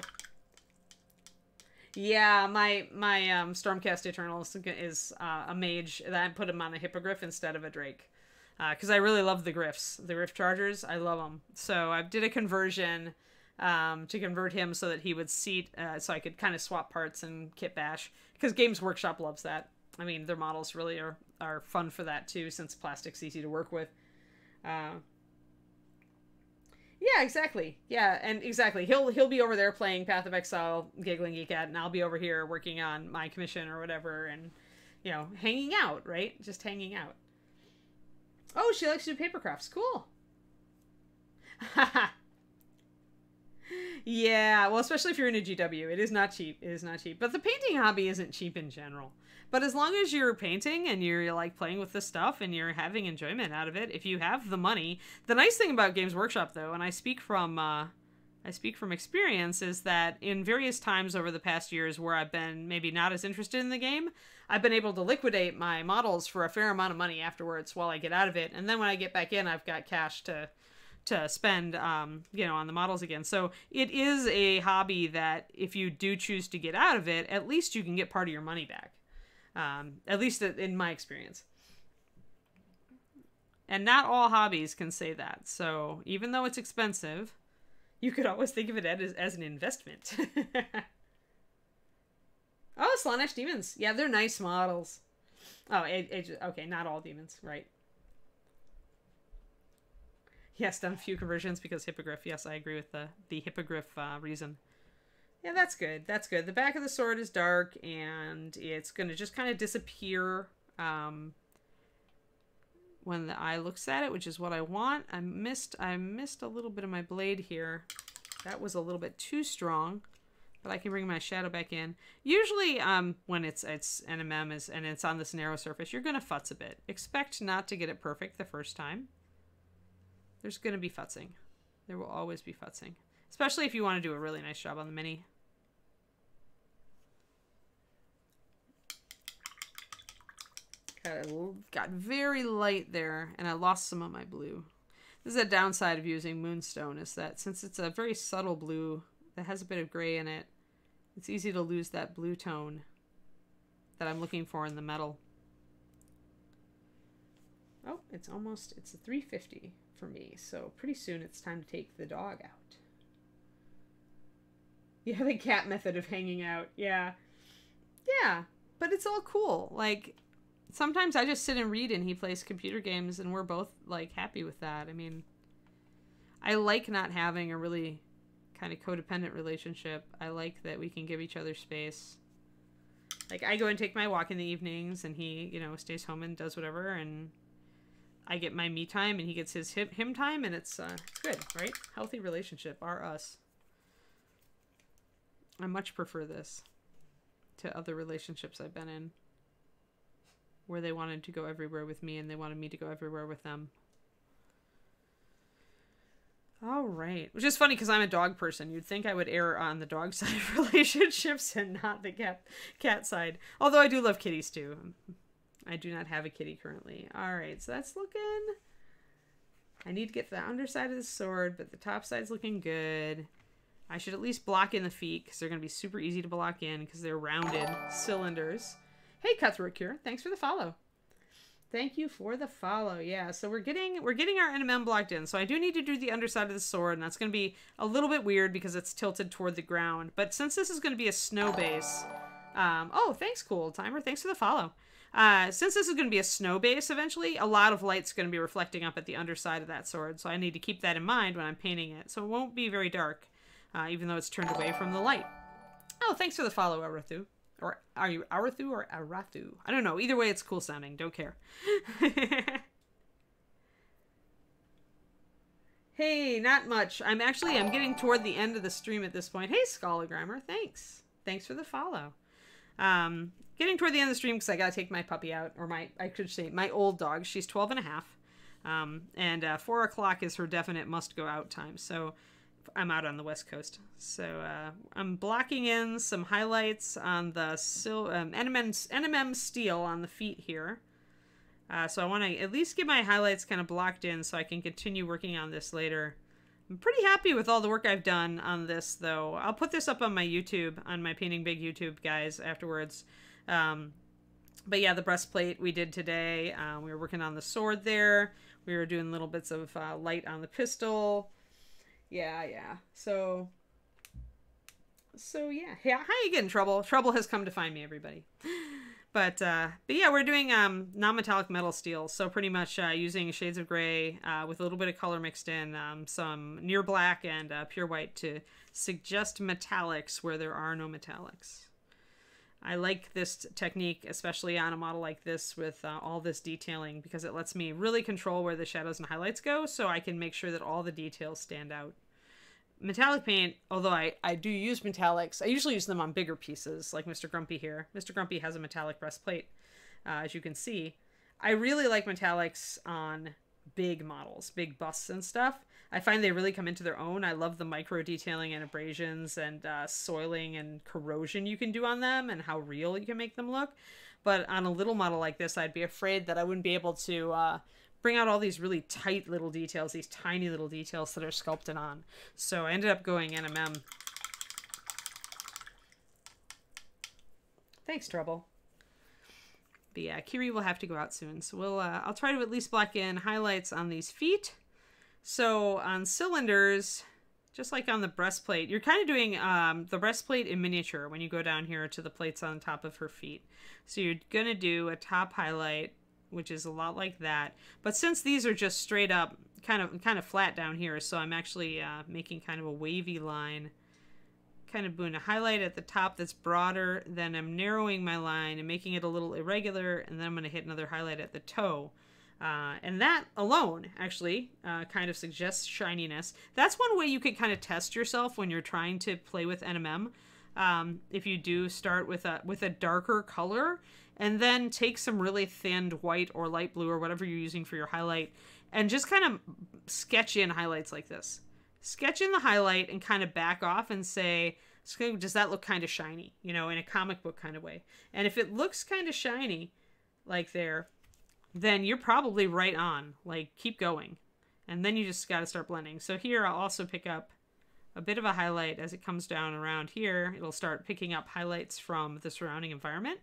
Yeah, my my um, Stormcast Eternal is uh, a mage that I put him on a hippogriff instead of a drake because uh, I really love the griffs, the Gryph-chargers. I love them. So I did a conversion um, to convert him so that he would seat, uh, so I could kind of swap parts and kit bash because Games Workshop loves that. I mean, their models really are are fun for that too, since plastic's easy to work with. Uh, yeah, exactly. Yeah, and exactly. He'll he'll be over there playing Path of Exile, Giggling Geekette, and I'll be over here working on my commission or whatever, and you know, hanging out, right? Just hanging out. Oh, she likes to do paper crafts. Cool. yeah, well, especially if you're in a GW, it is not cheap. It is not cheap. But the painting hobby isn't cheap in general. But as long as you're painting and you're like playing with the stuff and you're having enjoyment out of it, if you have the money, the nice thing about Games Workshop though, and I speak from uh, I speak from experience, is that in various times over the past years where I've been maybe not as interested in the game, I've been able to liquidate my models for a fair amount of money afterwards while I get out of it, and then when I get back in, I've got cash to to spend um, you know on the models again. So it is a hobby that if you do choose to get out of it at least you can get part of your money back um, at least in my experience. And not all hobbies can say that. So even though it's expensive, you could always think of it as, as an investment. oh, Slaanesh demons. Yeah, they're nice models. Oh, it, okay, not all demons, right? Yes, done a few conversions because hippogriff. Yes, I agree with the the hippogriff uh, reason. Yeah, that's good. That's good. The back of the sword is dark, and it's going to just kind of disappear um, when the eye looks at it, which is what I want. I missed. I missed a little bit of my blade here. That was a little bit too strong, but I can bring my shadow back in. Usually, um, when it's it's NMM is and it's on this narrow surface, you're going to futz a bit. Expect not to get it perfect the first time. There's going to be futzing. There will always be futzing. Especially if you want to do a really nice job on the mini. Got, very light there, and I lost some of my blue. This is a downside of using Moonstone, is that since it's a very subtle blue that has a bit of gray in it, it's easy to lose that blue tone that I'm looking for in the metal. Oh, it's almost, it's a 350 for me, so pretty soon it's time to take the dog out. Yeah, the cat method of hanging out. Yeah. Yeah, but it's all cool. Like, sometimes I just sit and read and he plays computer games and we're both, like, happy with that. I mean, I like not having a really kind of codependent relationship. I like that we can give each other space. Like, I go and take my walk in the evenings and he, you know, stays home and does whatever and I get my me time and he gets his him, him time and it's uh, good, right? Healthy relationship are us. I much prefer this to other relationships I've been in where they wanted to go everywhere with me and they wanted me to go everywhere with them. All right. Which is funny because I'm a dog person. You'd think I would err on the dog side of relationships and not the cat cat side. Although I do love kitties too. I do not have a kitty currently. All right. So that's looking I need to get the underside of the sword, but the top side's looking good. I should at least block in the feet because they're going to be super easy to block in because they're rounded cylinders. Hey, Cutthroat Cure, thanks for the follow. Thank you for the follow. Yeah, so we're getting we're getting our NMM blocked in. So I do need to do the underside of the sword, and that's going to be a little bit weird because it's tilted toward the ground. But since this is going to be a snow base, um, oh, thanks, cool timer. Thanks for the follow. Uh, since this is going to be a snow base eventually, a lot of light's going to be reflecting up at the underside of that sword. So I need to keep that in mind when I'm painting it. So it won't be very dark uh, even though it's turned away from the light. Oh, thanks for the follow, Arathu. Or are you Arathu or Arathu? I don't know. Either way, it's cool sounding. Don't care. hey, not much. I'm actually I'm getting toward the end of the stream at this point. Hey, Schologrammer, thanks. Thanks for the follow. Um, getting toward the end of the stream because I gotta take my puppy out, or my I could say my old dog. She's 12 and a half. Um, and uh, four o'clock is her definite must go out time. So I'm out on the west coast. So uh, I'm blocking in some highlights on the sil- um, NMM, NMM steel on the feet here. Uh, so I want to at least get my highlights kind of blocked in so I can continue working on this later. I'm pretty happy with all the work I've done on this, though. I'll put this up on my YouTube, on my Painting Big YouTube, guys, afterwards. Um, but yeah, the breastplate we did today. Uh, we were working on the sword there. We were doing little bits of uh, light on the pistol. Yeah, yeah. So, so yeah. Yeah, how you getting trouble? Trouble has come to find me, everybody. But uh, but yeah, we're doing um, non-metallic metal steel, so pretty much uh, using shades of gray uh, with a little bit of color mixed in, um, some near black and uh, pure white to suggest metallics where there are no metallics. I like this technique, especially on a model like this with uh, all this detailing, because it lets me really control where the shadows and highlights go, so I can make sure that all the details stand out metallic paint, although I, I do use metallics, I usually use them on bigger pieces, like Mr. Grumpy here. Mr. Grumpy has a metallic breastplate, uh, as you can see. I really like metallics on big models, big busts and stuff. I find they really come into their own. I love the micro detailing and abrasions and uh, soiling and corrosion you can do on them and how real you can make them look. But on a little model like this, I'd be afraid that I wouldn't be able to uh, bring out all these really tight little details, these tiny little details that are sculpted on. So I ended up going NMM. Thanks, Trouble. But yeah, Kiri will have to go out soon. So we'll uh, I'll try to at least black in highlights on these feet. So on cylinders, just like on the breastplate, you're kind of doing um, the breastplate in miniature when you go down here to the plates on top of her feet. So you're going to do a top highlight which is a lot like that. But since these are just straight up kind of kind of flat down here, so I'm actually uh, making kind of a wavy line, kind of doing a highlight at the top that's broader, then I'm narrowing my line and making it a little irregular, and then I'm going to hit another highlight at the toe. Uh, and that alone actually uh, kind of suggests shininess. That's one way you can kind of test yourself when you're trying to play with NMM. Um, if you do start with a with a darker color and then take some really thinned white or light blue or whatever you're using for your highlight and just kind of sketch in highlights like this. Sketch in the highlight and kind of back off and say, does that look kind of shiny? You know, in a comic book kind of way. And if it looks kind of shiny, like there, then you're probably right on. Like, keep going. And then you just got to start blending. So here I'll also pick up a bit of a highlight as it comes down around here. It'll start picking up highlights from the surrounding environment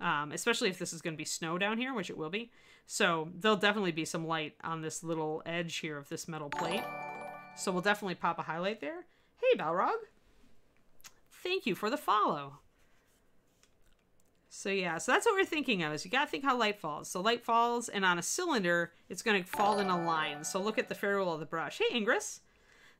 um, especially if this is going to be snow down here, which it will be. So there'll definitely be some light on this little edge here of this metal plate. So we'll definitely pop a highlight there. Hey, Balrog. Thank you for the follow. So yeah, so that's what we're thinking of is you gotta think how light falls. So light falls and on a cylinder, it's gonna fall in a line. So look at the ferrule of the brush. Hey Ingress.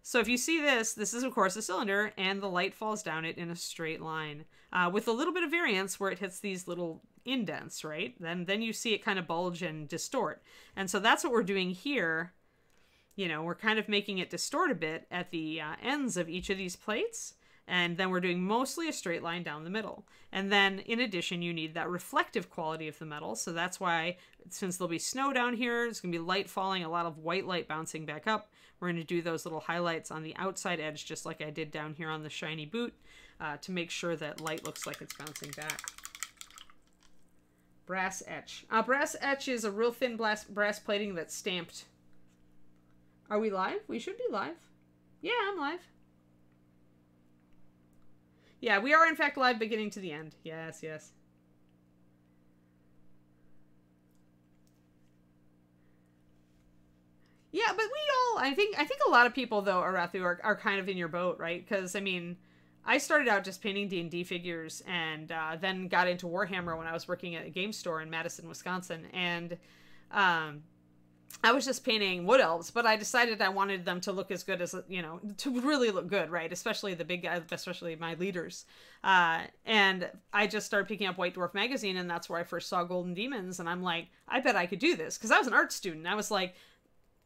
So if you see this, this is of course a cylinder and the light falls down it in a straight line uh, with a little bit of variance where it hits these little indents, right? Then, then you see it kind of bulge and distort. And so that's what we're doing here. You know, we're kind of making it distort a bit at the uh, ends of each of these plates and then we're doing mostly a straight line down the middle. And then in addition, you need that reflective quality of the metal. So that's why, since there'll be snow down here, there's going to be light falling, a lot of white light bouncing back up. We're going to do those little highlights on the outside edge, just like I did down here on the shiny boot, uh, to make sure that light looks like it's bouncing back. Brass etch. Uh, brass etch is a real thin brass, brass plating that's stamped. Are we live? We should be live. Yeah, I'm live. Yeah, we are in fact live beginning to the end. Yes, yes. Yeah, but we all I think I think a lot of people though, Arathu, are, are kind of in your boat, right? Because I mean, I started out just painting D and D figures, and uh, then got into Warhammer when I was working at a game store in Madison, Wisconsin, and um, I was just painting wood elves, but I decided I wanted them to look as good as you know to really look good, right? Especially the big guys, especially my leaders. Uh, and I just started picking up White Dwarf magazine, and that's where I first saw Golden Demons. And I'm like, I bet I could do this because I was an art student. I was like,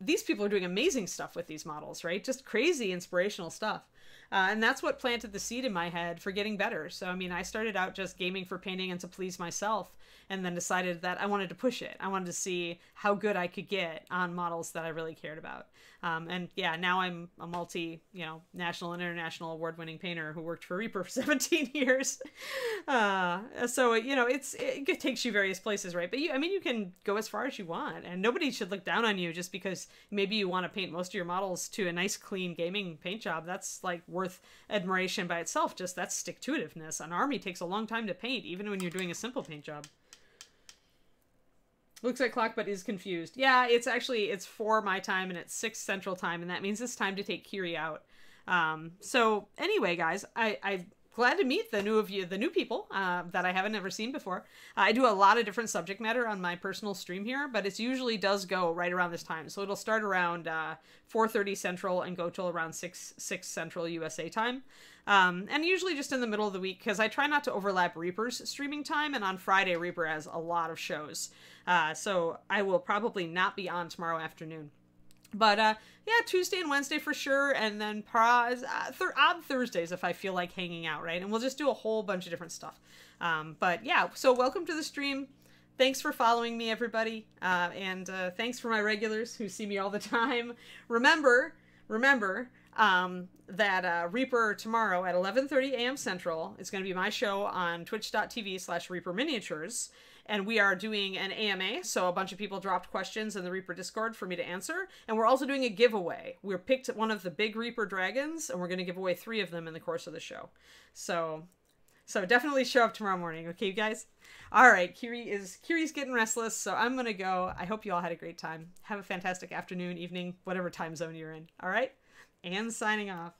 these people are doing amazing stuff with these models, right? Just crazy inspirational stuff. Uh, and that's what planted the seed in my head for getting better. So, I mean, I started out just gaming for painting and to please myself. And then decided that I wanted to push it. I wanted to see how good I could get on models that I really cared about. Um, and yeah, now I'm a multi, you know, national and international award-winning painter who worked for Reaper for 17 years. Uh, so you know, it's it takes you various places, right? But you, I mean, you can go as far as you want, and nobody should look down on you just because maybe you want to paint most of your models to a nice, clean gaming paint job. That's like worth admiration by itself. Just that's stick to itiveness. An army takes a long time to paint, even when you're doing a simple paint job. Looks like clock, but is confused. Yeah, it's actually it's four my time and it's six central time, and that means it's time to take Kiri out. Um, so anyway, guys, I I glad to meet the new of you, the new people uh, that I haven't ever seen before. Uh, I do a lot of different subject matter on my personal stream here, but it usually does go right around this time. So it'll start around uh, 4:30 Central and go till around 6 6 Central USA time. Um, and usually just in the middle of the week because I try not to overlap Reaper's streaming time. And on Friday, Reaper has a lot of shows. Uh, so I will probably not be on tomorrow afternoon. But uh, yeah, Tuesday and Wednesday for sure, and then uh, th- odd Thursdays if I feel like hanging out, right? And we'll just do a whole bunch of different stuff. Um, but yeah, so welcome to the stream. Thanks for following me, everybody, uh, and uh, thanks for my regulars who see me all the time. Remember, remember, um, that uh, Reaper tomorrow at 11:30 a.m. Central is going to be my show on Twitch.tv/slash Reaper Miniatures, and we are doing an AMA. So a bunch of people dropped questions in the Reaper Discord for me to answer, and we're also doing a giveaway. We picked one of the big Reaper dragons, and we're going to give away three of them in the course of the show. So, so definitely show up tomorrow morning, okay, you guys? All right, Kiri is Kiri's getting restless, so I'm gonna go. I hope you all had a great time. Have a fantastic afternoon, evening, whatever time zone you're in. All right and signing off.